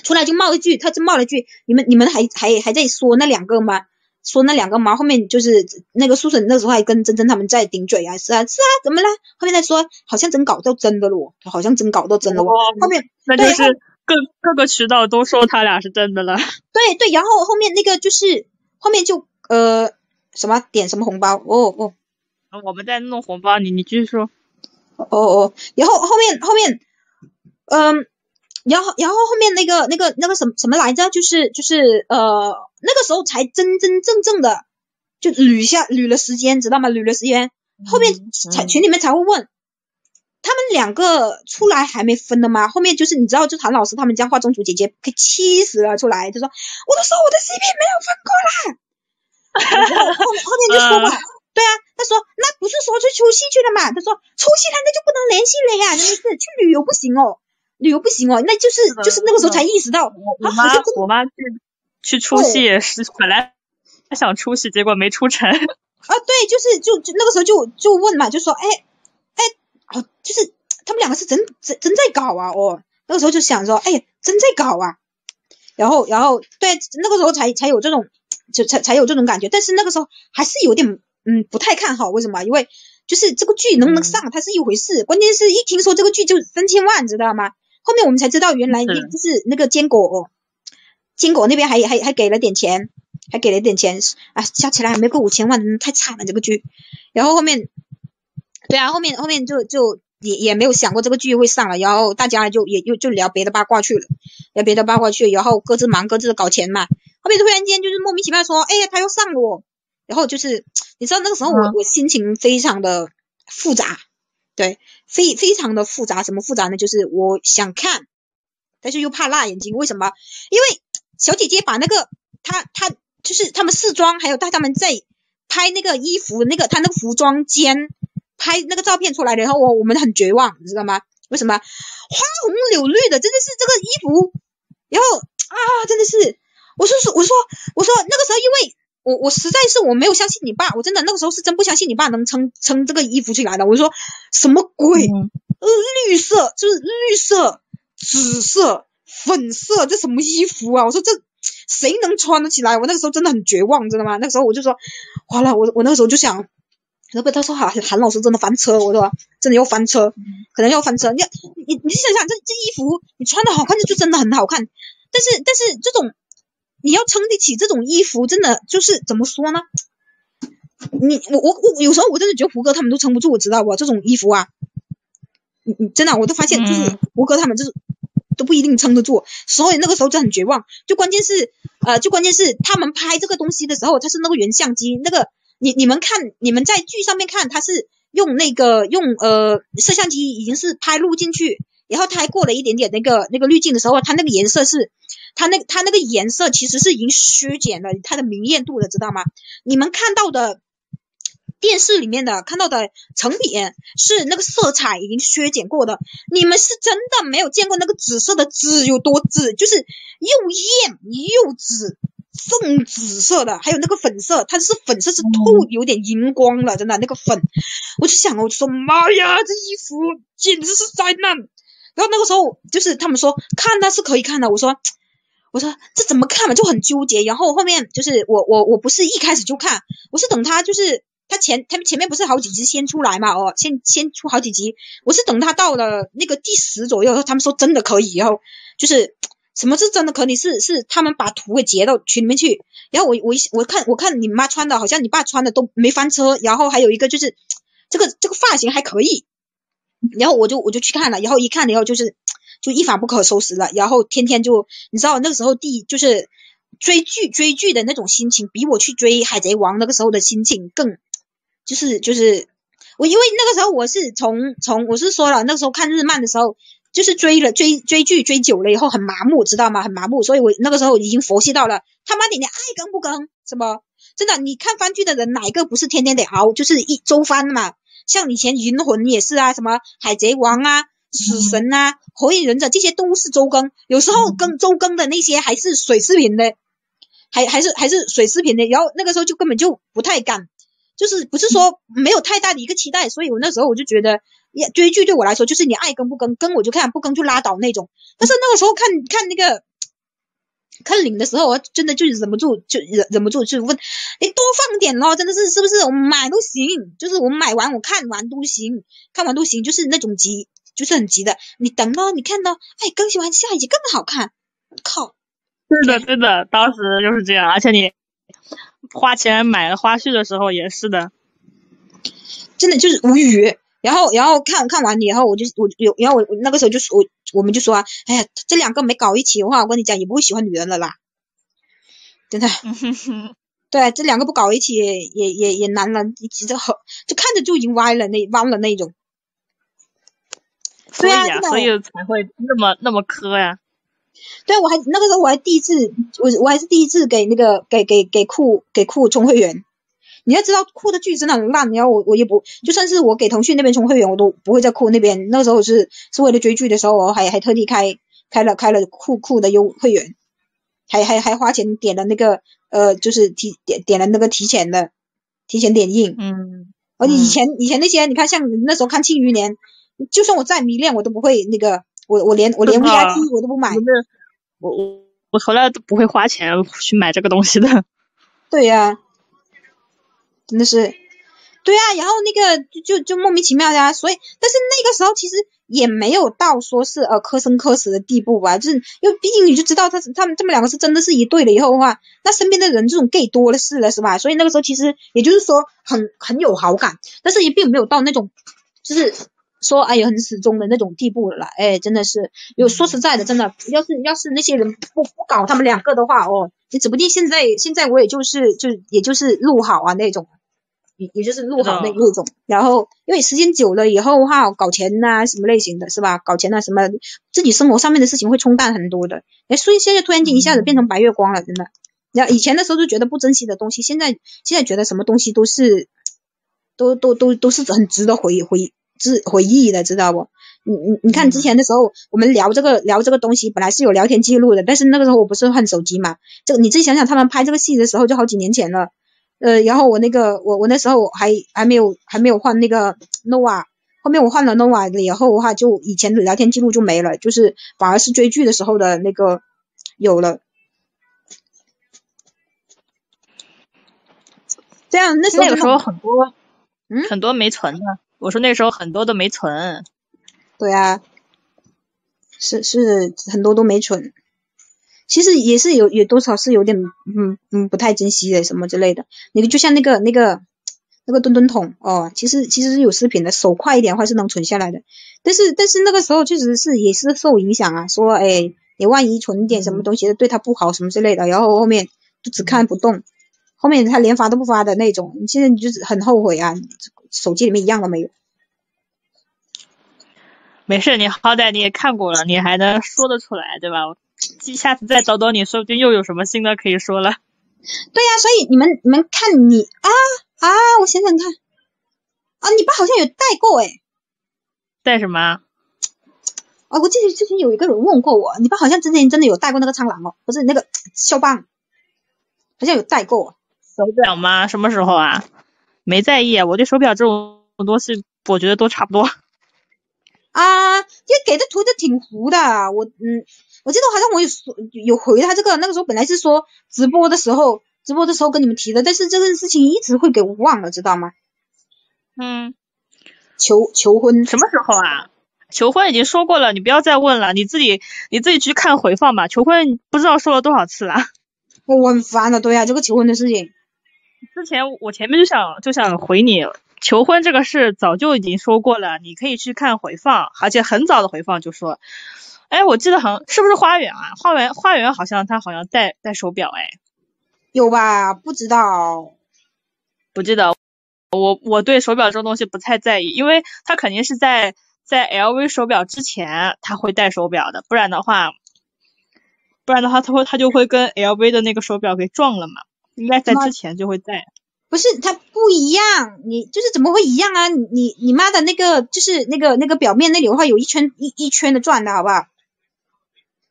出来就冒一句，他真冒了一句，你们你们还还还在说那两个吗？说那两个吗？后面就是那个苏婶那时候还跟珍珍他们在顶嘴啊，是啊是啊，怎么了？后面再说好像真搞到真的了，好像真搞到真的了。后面那就是各各个渠道都说他俩是真的了。对对，然后后面那个就是后面就呃什么点什么红包哦哦，我们在弄红包，你你继续说。哦哦，然后后面后面嗯，然后然后后面那个那个那个什么什么来着？就是就是呃那个时候才真真正正的就捋一下捋了时间，知道吗？捋了时间，后面才群里面才会问。他们两个出来还没分的吗？后面就是你知道，就谭老师他们家化妆组姐姐可气死了，出来就说，我都说我的 CP 没有分过啦。然后后面后面就说嘛，对啊，他说那不是说去出戏去了嘛？他说出戏了那就不能联系了呀，真的是，去旅游不行哦，旅游不行哦，那就是就是那个时候才意识到，我妈我妈去去出戏也是本来她想出戏，结果没出成。啊，对，就是就就那个时候就就问嘛，就说哎。哦，就是他们两个是真真真在搞啊！哦，那个时候就想说，哎呀，真在搞啊！然后，然后，对，那个时候才才有这种，就才才有这种感觉。但是那个时候还是有点，嗯，不太看好。为什么？因为就是这个剧能不能上，它是一回事。关键是一听说这个剧就三千万，知道吗？后面我们才知道，原来就是那个坚果，坚果那边还还还给了点钱，还给了点钱啊，加起来还没够五千万，太惨了这个剧。然后后面。对啊，后面后面就就也也没有想过这个剧会上了，然后大家就也又就聊别的八卦去了，聊别的八卦去，然后各自忙各自的搞钱嘛。后面突然间就是莫名其妙说，哎呀，他又上了，然后就是你知道那个时候我我心情非常的复杂，对，非非常的复杂，什么复杂呢？就是我想看，但是又怕辣眼睛，为什么？因为小姐姐把那个她她就是他们试妆，还有带他们在拍那个衣服，那个她那个服装间拍那个照片出来的，然后我我们很绝望，你知道吗？为什么？花红柳绿的，真的是这个衣服，然后啊，真的是，我说说我说我说那个时候因为。我我实在是我没有相信你爸，我真的那个时候是真不相信你爸能撑撑这个衣服出来的。我说什么鬼？呃，绿色就是绿色、紫色、粉色，这什么衣服啊？我说这谁能穿得起来？我那个时候真的很绝望，知道吗？那个时候我就说，完了，我我那个时候就想，然后他说韩韩老师真的翻车，我说真的要翻车，可能要翻车。你你你想想，这这衣服你穿的好看就真的很好看，但是但是这种。你要撑得起这种衣服，真的就是怎么说呢？你我我我有时候我真的觉得胡歌他们都撑不住，我知道不？这种衣服啊，你你真的我都发现，就是胡歌他们就是都不一定撑得住，所以那个时候就很绝望。就关键是呃，就关键是他们拍这个东西的时候，他是那个原相机，那个你你们看，你们在剧上面看，他是用那个用呃摄像机已经是拍录进去，然后他还过了一点点那个那个滤镜的时候，他那个颜色是。它那它那个颜色其实是已经削减了它的明艳度的，知道吗？你们看到的电视里面的看到的成品是那个色彩已经削减过的，你们是真的没有见过那个紫色的紫有多紫，就是又艳又紫，凤紫色的，还有那个粉色，它是粉色是透有点荧光了，真的那个粉，我就想我就说妈呀，这衣服简直是灾难。然后那个时候就是他们说看那是可以看的，我说。我说这怎么看嘛，就很纠结。然后后面就是我我我不是一开始就看，我是等他就是他前他们前面不是好几集先出来嘛，哦，先先出好几集，我是等他到了那个第十左右，他们说真的可以，然后就是什么是真的可以，是是他们把图给截到群里面去，然后我我我看我看你妈穿的好像你爸穿的都没翻车，然后还有一个就是这个这个发型还可以，然后我就我就去看了，然后一看了以后就是。就一发不可收拾了，然后天天就你知道那个时候第就是追剧追剧的那种心情，比我去追海贼王那个时候的心情更就是就是我因为那个时候我是从从我是说了那时候看日漫的时候就是追了追追剧追久了以后很麻木知道吗？很麻木，所以我那个时候已经佛系到了他妈的你爱更不更什么真的你看番剧的人哪一个不是天天得熬就是一周番嘛？像以前银魂也是啊，什么海贼王啊。死神啊，火影忍者这些都是周更，有时候更周更的那些还是水视频的，还还是还是水视频的，然后那个时候就根本就不太敢，就是不是说没有太大的一个期待，所以我那时候我就觉得，追剧对我来说就是你爱跟不跟，跟我就看，不跟就拉倒那种。但是那个时候看看那个看领的时候，我真的就忍不住就忍忍不住去问，你多放点咯，真的是是不是？我买都行，就是我买完我看完都行，看完都行，就是那种急。就是很急的，你等到你看到，哎，更新完下一集更好看，靠！是的，是的，当时就是这样，而且你花钱买了花絮的时候也是的，真的就是无语。然后，然后看看完以后，我就我有，然后我那个时候就说，我我们就说，哎呀，这两个没搞一起的话，我跟你讲也不会喜欢女人了啦，真的。对，这两个不搞一起也也也难了，一直就很就看着就已经歪了那弯了那种。所以啊，所以才会那么那么磕呀。对啊，我还那个时候我还第一次，我我还是第一次给那个给给给酷给酷充会员。你要知道酷的剧真的很烂，然后我我也不就算是我给腾讯那边充会员，我都不会在酷那边。那个时候是是为了追剧的时候，我还还特地开开了开了酷酷的优会员，还还还花钱点了那个呃，就是提点点了那个提前的提前点映。嗯。而且以前以前那些你看像那时候看庆余年。就算我再迷恋，我都不会那个，我我连我连 VIP 我都不买。我我我从来都不会花钱去买这个东西的。对呀，真的是，对啊，然后那个就就就莫名其妙的啊，所以但是那个时候其实也没有到说是呃磕生磕死的地步吧，就是因为毕竟你就知道他他们他们两个是真的是一对了以后的话，那身边的人这种 gay 多了是了是吧？所以那个时候其实也就是说很很有好感，但是也并没有到那种就是。说哎呀很死忠的那种地步了，哎真的是有说实在的，真的要是要是那些人不不搞他们两个的话哦，你指不定现在现在我也就是就也就是录好啊那种，也也就是录好那那种。然后因为时间久了以后的话，搞钱呐、什么类型的是吧？搞钱啊什么，自己生活上面的事情会冲淡很多的。哎，所以现在突然间一下子变成白月光了，真的。然后以前的时候就觉得不珍惜的东西，现在现在觉得什么东西都是，都都都都是很值得回回值回忆的，知道不？你你你看之前的时候，我们聊这个聊这个东西，本来是有聊天记录的，但是那个时候我不是换手机嘛，这个你自己想想，他们拍这个戏的时候就好几年前了，呃，然后我那个我我那时候还还没有还没有换那个 nova，后面我换了 nova 了以后的话，就以前的聊天记录就没了，就是反而是追剧的时候的那个有了。这样那时候那个时候很多，嗯，很多没存的。我说那时候很多都没存。对啊，是是很多都没存。其实也是有有多少是有点嗯嗯不太珍惜的什么之类的。你就像那个那个那个墩墩桶哦，其实其实是有视频的，手快一点的话是能存下来的。但是但是那个时候确实是也是受影响啊，说哎你万一存点什么东西对它不好什么之类的，然后后面就只看不动。后面他连发都不发的那种，你现在你就是很后悔啊！手机里面一样都没有。没事，你好歹你也看过了，你还能说得出来，对吧？下次再找找你，说不定又有什么新的可以说了。对呀、所以你们你们看你啊啊，我想想看啊，你爸好像有带过哎。带什么？啊，我记得之前有一个人问过我，你爸好像之前真的有带过那个苍狼哦，不是那个肖邦，好像有带过。手表吗？什么时候啊？没在意啊，我对手表这种东西，我觉得都差不多。啊，因为给的图都挺糊的，我嗯，我记得好像我有说有回他这个，那个时候本来是说直播的时候，直播的时候跟你们提的，但是这个事情一直会给我忘了，知道吗？嗯，求求婚什么时候啊？求婚已经说过了，你不要再问了，你自己你自己去看回放吧。求婚不知道说了多少次了。我我很烦的，对呀、这个求婚的事情。之前我前面就想就想回你，求婚这个事早就已经说过了，你可以去看回放，而且很早的回放就说，哎，我记得好像是不是花园啊？花园花园好像他好像戴戴手表，哎，有吧？不知道，不记得。我我对手表这种东西不太在意，因为他肯定是在在 LV 手表之前他会戴手表的，不然的话，不然的话他会他就会跟 LV 的那个手表给撞了嘛，应该在之前就会在。不是，它不一样，你就是怎么会一样啊？你你你妈的那个就是那个那个表面那里的话有一圈一一圈的转的好不好？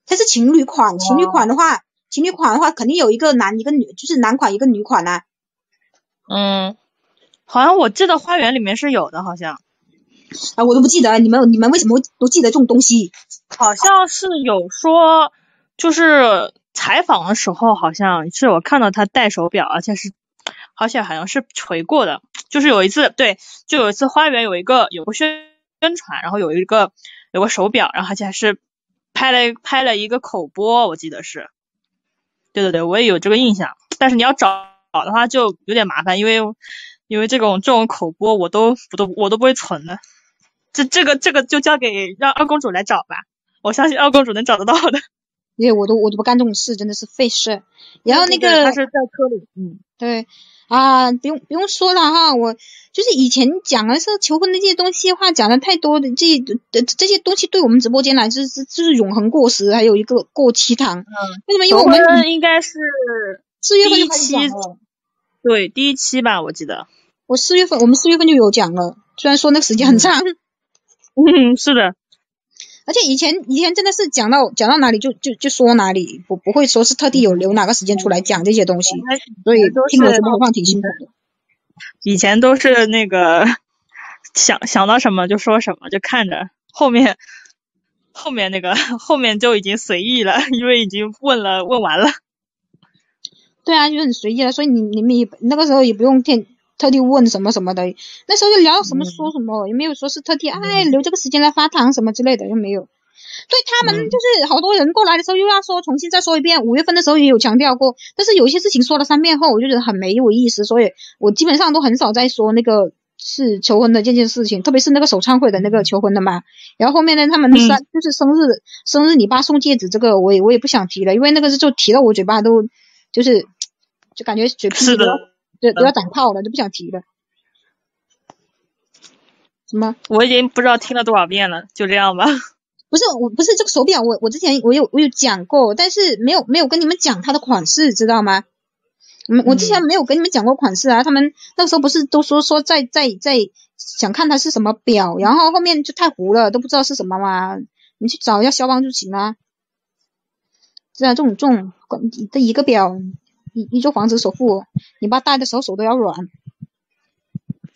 它是情侣款，情侣款的话，情侣款的话肯定有一个男一个女，就是男款一个女款啊。嗯，好像我记得花园里面是有的，好像啊，我都不记得，你们你们为什么会都记得这种东西？好像是有说，就是采访的时候，好像是我看到他戴手表，而且是。而且好像是锤过的，就是有一次，对，就有一次花园有一个有个宣宣传，然后有一个有个手表，然后而且还是拍了拍了一个口播，我记得是，对对对，我也有这个印象，但是你要找的话就有点麻烦，因为因为这种这种口播我都我都我都不会存的，这这个这个就交给让二公主来找吧，我相信二公主能找得到的，因为我都我都不干这种事，真的是费事。然后那个他是在车里，嗯，对。啊，不用不用说了哈，我就是以前讲的是求婚的这些东西的话，讲的太多的这这这些东西，对我们直播间来就是就是永恒过时，还有一个过期糖。嗯，为什么？因为我们应该是四月份第一期，对第一期吧，我记得。我四月份，我们四月份就有讲了，虽然说那个时间很长。嗯，是的。而且以前以前真的是讲到讲到哪里就就就说哪里，不不会说是特地有留哪个时间出来讲这些东西，所以听我直播放挺辛苦的。以前都是那个想想到什么就说什么，就看着后面后面那个后面就已经随意了，因为已经问了问完了。对啊，就很随意了，所以你你们也那个时候也不用特特地问什么什么的，那时候就聊什么说什么，也没有说是特地哎留这个时间来发糖什么之类的，又没有。对他们就是好多人过来的时候又要说重新再说一遍，五月份的时候也有强调过，但是有一些事情说了三遍后，我就觉得很没有意思，所以我基本上都很少再说那个是求婚的这件事情，特别是那个首唱会的那个求婚的嘛。然后后面呢，他们生、就是生日生日你爸送戒指这个，我也我也不想提了，因为那个是就提到我嘴巴都就是就感觉嘴皮都要都都要长泡了，就不想提了。什么？我已经不知道听了多少遍了，就这样吧。不是，我不是这个手表，我我之前我有我有讲过，但是没有没有跟你们讲它的款式，知道吗？嗯，我之前没有跟你们讲过款式啊。他们那个时候不是都说说在在在想看它是什么表，然后后面就太糊了，都不知道是什么嘛。你去找一下肖邦就行了。是啊，这种这种的一个表，一一座房子首付，你爸戴的时候手都要软。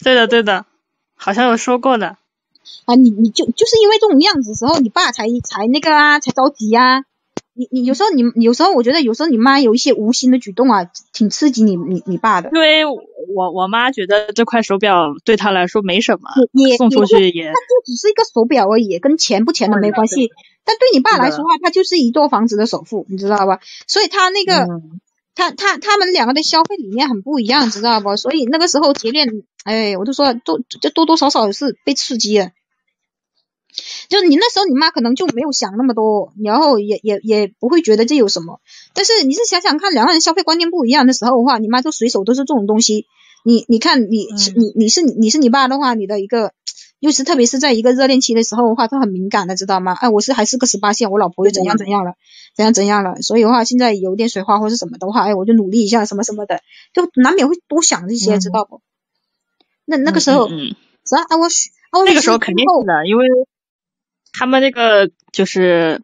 对的对的，好像有说过的。啊，你你就就是因为这种样子时候，你爸才才那个啊，才着急啊。你你有时候你有时候我觉得有时候你妈有一些无心的举动啊，挺刺激你你你爸的。因为我我妈觉得这块手表对她来说没什么，也送出去也它就只是一个手表而已，跟钱不钱的没关系。但对你爸来说的话，它就是一座房子的首付，你知道吧？所以他那个。他他他们两个的消费理念很不一样，知道不？所以那个时候节恋，哎，我就说多这多多少少是被刺激了。就你那时候，你妈可能就没有想那么多，然后也也也不会觉得这有什么。但是你是想想看，两个人消费观念不一样的时候的话，你妈就随手都是这种东西。你你看你你你是你是你爸的话，你的一个。又是特别是在一个热恋期的时候的话，他很敏感的，知道吗？哎，我是还是个十八线，我老婆又怎样怎样了，怎样怎样了，所以的话，现在有点水花或是什么的话，哎，我就努力一下，什么什么的，就难免会多想这些，知道不？那那个时候，是啊，我许，那个时候肯定是的，因为他们那个就是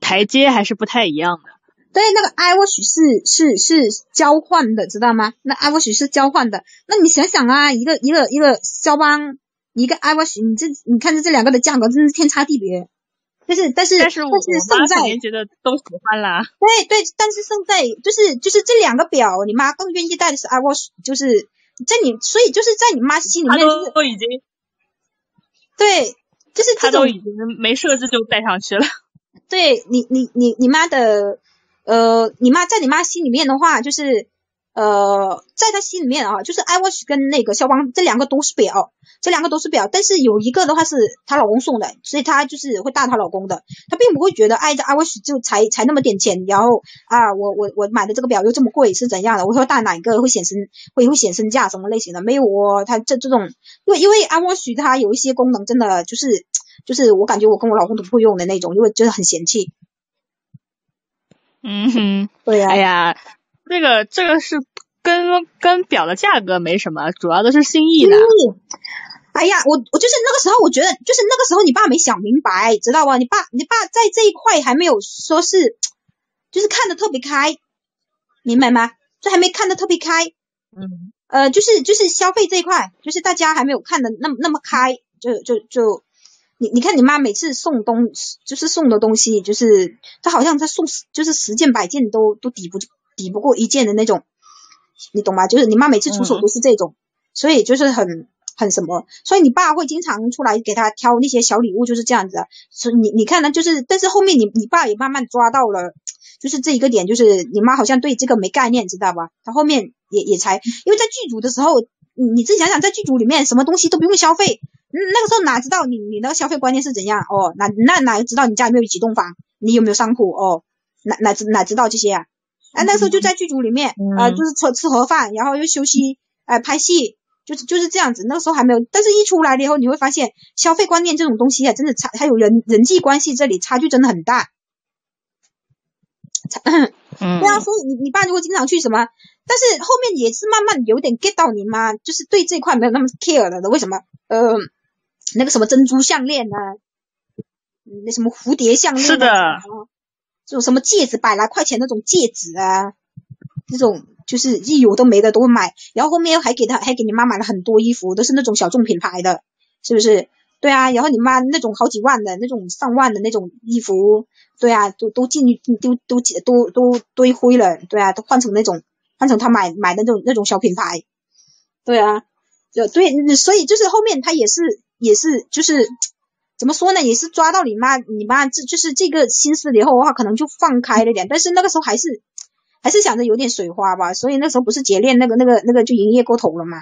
台阶还是不太一样的。对，那个 iWatch 是是是交换的，知道吗？那 iWatch 是交换的，那你想想啊，一个一个一个肖邦。一个 iWatch，你这你看这这两个的价格真是天差地别。但是但是但是胜在觉得都喜欢啦。对对，但是胜在就是就是这两个表，你妈更愿意戴的是 iWatch，就是在你所以就是在你妈心里面就是都已经对，就是他都已经没设置就戴上去了。对你你你你妈的呃，你妈在你妈心里面的话就是。呃，在他心里面啊，就是 iWatch 跟那个肖邦这两个都是表，这两个都是表，但是有一个的话是她老公送的，所以她就是会大她老公的，她并不会觉得哎这 iWatch 就才才那么点钱，然后啊我我我买的这个表又这么贵是怎样的？我会大哪一个会显身会会显身价什么类型的？没有哦，他这这种，因为因为 iWatch 它有一些功能真的就是就是我感觉我跟我老公都不会用的那种，因为就是很嫌弃。嗯哼，对呀，哎呀。这个这个是跟跟表的价格没什么，主要都是心意的。哎呀，我我就是那个时候，我觉得就是那个时候你爸没想明白，知道吧？你爸你爸在这一块还没有说是，就是看的特别开，明白吗？就还没看的特别开。嗯。呃，就是就是消费这一块，就是大家还没有看的那么那么开，就就就你你看你妈每次送东就是送的东西，就是她好像她送就是十件百件都都抵不抵不过一件的那种，你懂吗？就是你妈每次出手都是这种，所以就是很很什么，所以你爸会经常出来给他挑那些小礼物，就是这样子。所以你你看呢，就是但是后面你你爸也慢慢抓到了，就是这一个点，就是你妈好像对这个没概念，知道吧？他后面也也才，因为在剧组的时候，你你自己想想，在剧组里面什么东西都不用消费，那个时候哪知道你你那个消费观念是怎样哦？哪那哪知道你家有没有几栋房，你有没有商铺哦？哪哪知哪知道这些啊？哎，那时候就在剧组里面，啊，就是吃吃盒饭，然后又休息，哎，拍戏，就是就是这样子。那个时候还没有，但是一出来了以后，你会发现消费观念这种东西啊，真的差，还有人人际关系这里差距真的很大。嗯，对啊，所以你你爸如果经常去什么，但是后面也是慢慢有点 get 到你妈，就是对这块没有那么 care 了的。为什么？呃，那个什么珍珠项链啊，那什么蝴蝶项链，是的。这种什么戒指，百来块钱那种戒指啊，这种就是一有都没的都会买，然后后面又还给他还给你妈买了很多衣服，都是那种小众品牌的，是不是？对啊，然后你妈那种好几万的那种上万的那种衣服，对啊，都都进都都都都堆灰了，对啊，都换成那种换成他买买的那种那种小品牌，对啊，就对，所以就是后面他也是也是就是。怎么说呢？也是抓到你妈，你妈这就是这个心思了以后的话，可能就放开了点。但是那个时候还是还是想着有点水花吧，所以那时候不是结恋那个那个那个就营业过头了嘛。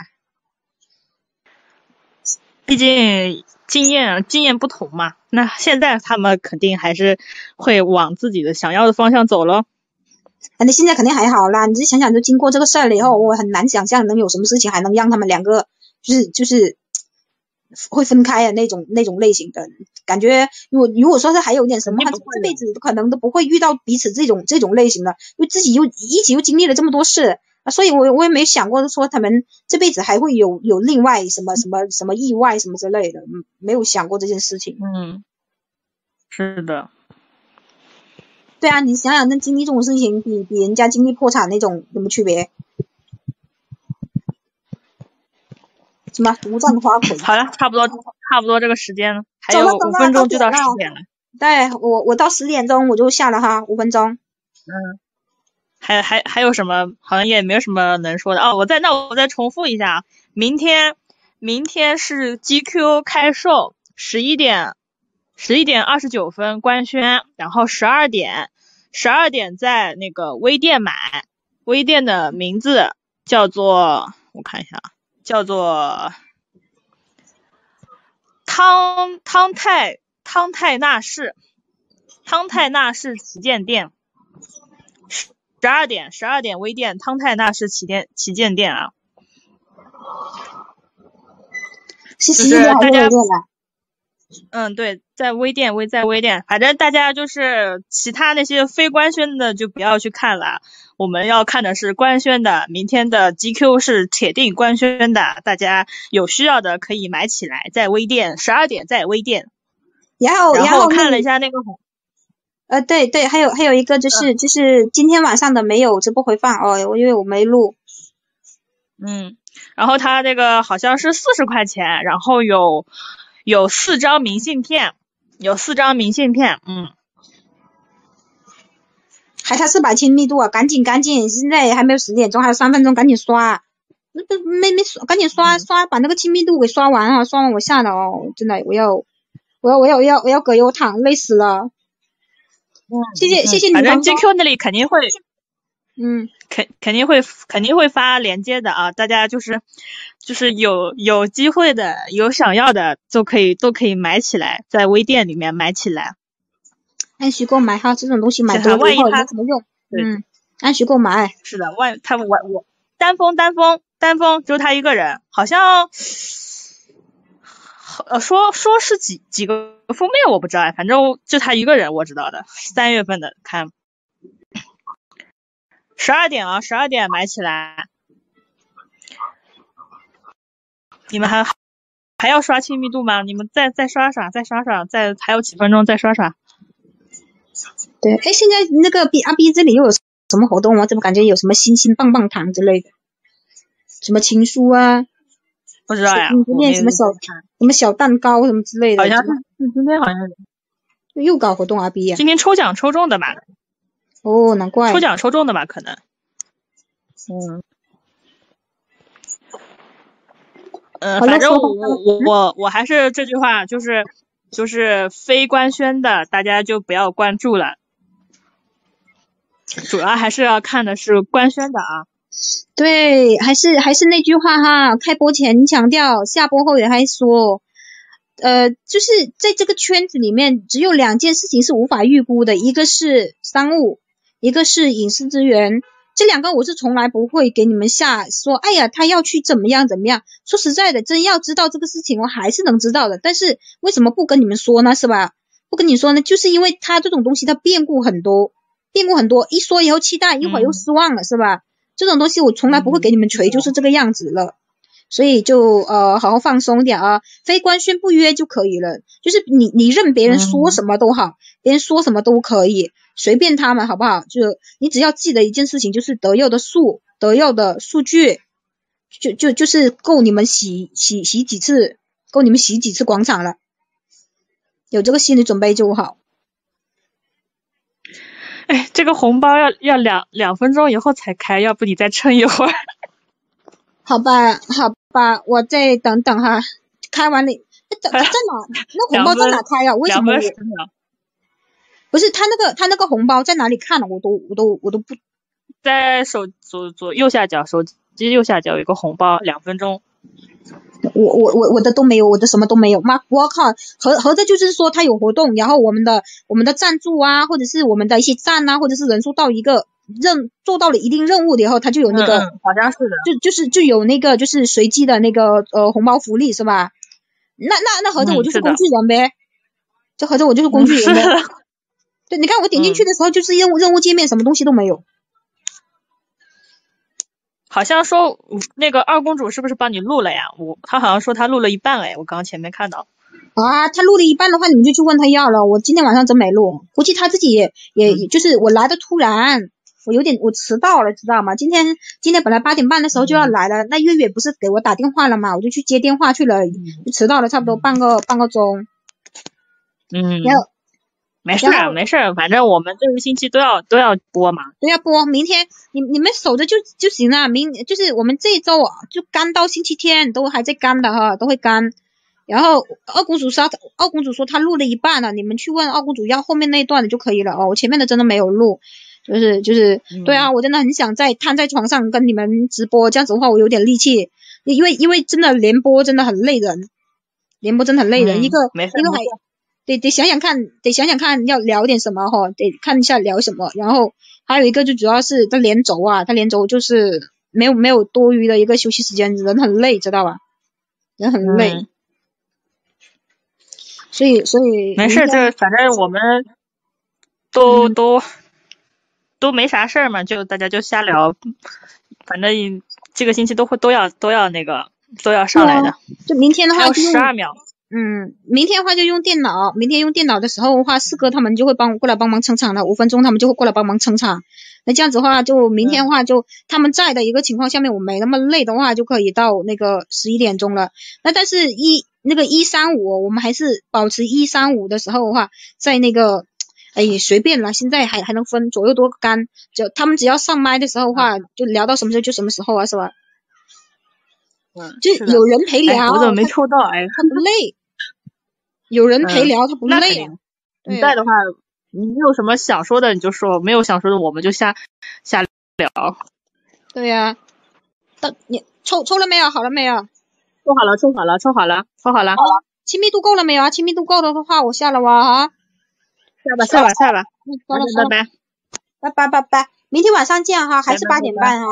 毕竟经验经验不同嘛，那现在他们肯定还是会往自己的想要的方向走咯。反正现在肯定还好啦。你就想想，就经过这个事儿了以后，我很难想象能有什么事情还能让他们两个就是就是。会分开的那种那种类型的感觉。如果如果说是还有点什么，他这辈子可能都不会遇到彼此这种这种类型的，因为自己又一起又经历了这么多事啊，所以我我也没想过说他们这辈子还会有有另外什么什么什么意外什么之类的，嗯，没有想过这件事情。嗯，是的。对啊，你想想，那经历这种事情，比比人家经历破产那种有什么区别？什么独占花 魁？好了，差不多差不多这个时间了，还有五分钟就到十点了。对我我到十点钟我就下了哈，五分钟。嗯，还还还有什么？好像也没有什么能说的哦。我再那我再重复一下，明天明天是 GQ 开售，十一点十一点二十九分官宣，然后十二点十二点在那个微店买，微店的名字叫做我看一下啊。叫做汤汤泰汤泰纳仕汤泰纳仕旗舰店，十十二点十二点微店汤泰纳仕旗舰旗舰店啊。嗯，对，在微店微在微店，反正大家就是其他那些非官宣的就不要去看了，我们要看的是官宣的。明天的 GQ 是铁定官宣的，大家有需要的可以买起来，在微店十二点在微店。然后然后看了一下那个红，呃，对对，还有还有一个就是就是今天晚上的没有直播回放哦，因为我没录。嗯，然后他这个好像是四十块钱，然后有。有四张明信片，有四张明信片，嗯，还差四百亲密度啊！赶紧赶紧，现在还没有十点钟，还有三分钟，赶紧刷，那不没没刷，赶紧刷刷，把那个亲密度给刷完啊！刷完我下了哦，真的，我要我要我要我要我要葛优躺，累死了。嗯，谢谢谢谢你。反正 GQ 那里肯定会，嗯，肯肯定会肯定会发链接的啊！大家就是。就是有有机会的，有想要的都可以都可以买起来，在微店里面买起来。按需购买哈，这种东西买多了以后没什么用。嗯，按需购买。是的，万他我我单峰单峰单峰就他一个人，好像呃说说是几几个封面我不知道，反正就他一个人我知道的。三月份的看，十二点啊，十二点买起来。你们还还要刷亲密度吗？你们再再刷刷，再刷刷，再还有几分钟再刷刷。对，哎，现在那个 B 阿 B 这里又有什么活动吗？怎么感觉有什么星星棒棒糖之类的？什么情书啊？不知道呀。今天什么小什么小蛋糕什么之类的？好像是今天好像又搞活动阿 B 呀？今天抽奖抽中的吧？哦，难怪。抽奖抽中的吧？可能。嗯。呃，反正我我我我还是这句话，就是就是非官宣的，大家就不要关注了，主要还是要看的是官宣的啊。对，还是还是那句话哈，开播前强调，下播后也还说，呃，就是在这个圈子里面，只有两件事情是无法预估的，一个是商务，一个是影视资源。这两个我是从来不会给你们下说，哎呀，他要去怎么样怎么样。说实在的，真要知道这个事情，我还是能知道的。但是为什么不跟你们说呢？是吧？不跟你说呢，就是因为他这种东西，他变故很多，变故很多。一说以后期待，一会儿又失望了，是吧？这种东西我从来不会给你们锤，就是这个样子了。所以就呃，好好放松点啊，非官宣不约就可以了。就是你你任别人说什么都好，别人说什么都可以。随便他们好不好？就你只要记得一件事情，就是德佑的数，德佑的数据，就就就是够你们洗洗洗几次，够你们洗几次广场了。有这个心理准备就好。哎，这个红包要要两两分钟以后才开，要不你再撑一会儿。好吧，好吧，我再等等哈，开完了，在在哪？那红包在哪开呀？为什么？不是他那个他那个红包在哪里看了？我都我都我都不在手左左右下角手机右下角有一个红包，两分钟。我我我我的都没有，我的什么都没有。妈，我靠，合合着就是说他有活动，然后我们的我们的赞助啊，或者是我们的一些赞啊，或者是人数到一个任做到了一定任务以后，他就有那个好像是的，就就是就有那个就是随机的那个呃红包福利是吧？那那那合着我就是工具人呗，这合着我就是工具人呗。对，你看我点进去的时候就是任务任务界面，什么东西都没有。好像说嗯那个二公主是不是帮你录了呀？我她好像说她录了一半哎，我刚刚前面看到。啊，她录了一半的话，你们就去问他要了。我今天晚上真没录，估计她自己也也就是我来的突然，我有点我迟到了，知道吗？今天今天本来八点半的时候就嗯要来了，那月月不是给我打电话了嘛，我就去接电话去了，就迟到了差不多半个半个钟。嗯，然后没事儿没事儿，反正我们这个星期都要都要播嘛。都要，播明天你你们守着就就行了，明就是我们这一周啊就干到星期天都还在干的哈，都会干。然后二公主说，二公主说她录了一半了，你们去问二公主要后面那一段的就可以了哦。我前面的真的没有录，就是就是，对啊，我真的很想在瘫在床上跟你们直播，这样子的话我有点力气，因为因为真的连播真的很累人，连播真的很累人，嗯。一个没事一个还得得想想看，得想想看要聊点什么哈，得看一下聊什么。然后还有一个就主要是他连轴啊，他连轴就是没有没有多余的一个休息时间，人很累，知道吧？人很累，嗯所以所以没事，明天这反正我们都、都都没啥事儿嘛，就大家就瞎聊，反正这个星期都会都要都要那个都要上来的，就明天的还有十二秒。嗯，明天的话就用电脑，明天用电脑的时候的话，四哥他们就会帮我过来帮忙撑场了，五分钟他们就会过来帮忙撑场。那这样子的话，就明天的话就他们在的一个情况下面，我没那么累的话，就可以到那个十一点钟了。那但是一那个一三五，我们还是保持一三五的时候的话，在那个。哎，随便了，现在还还能分左右多干，就他们只要上麦的时候的话，就聊到什么时候就什么时候啊，是吧？嗯，就有人陪聊，哎我怎么没抽到？哎，他不累，有人陪聊，他不累啊。那肯定你在的话，你有什么想说的你就说，没有想说的我们就下下聊。对呀、到你抽抽了没有？好了没有？抽好了，抽好了，抽好了，抽好了。亲密度够了没有啊？亲密度够的话，我下了哇啊！下吧，下吧，下吧。嗯，拜拜。拜拜拜拜，明天晚上见哈，还是八点半哈。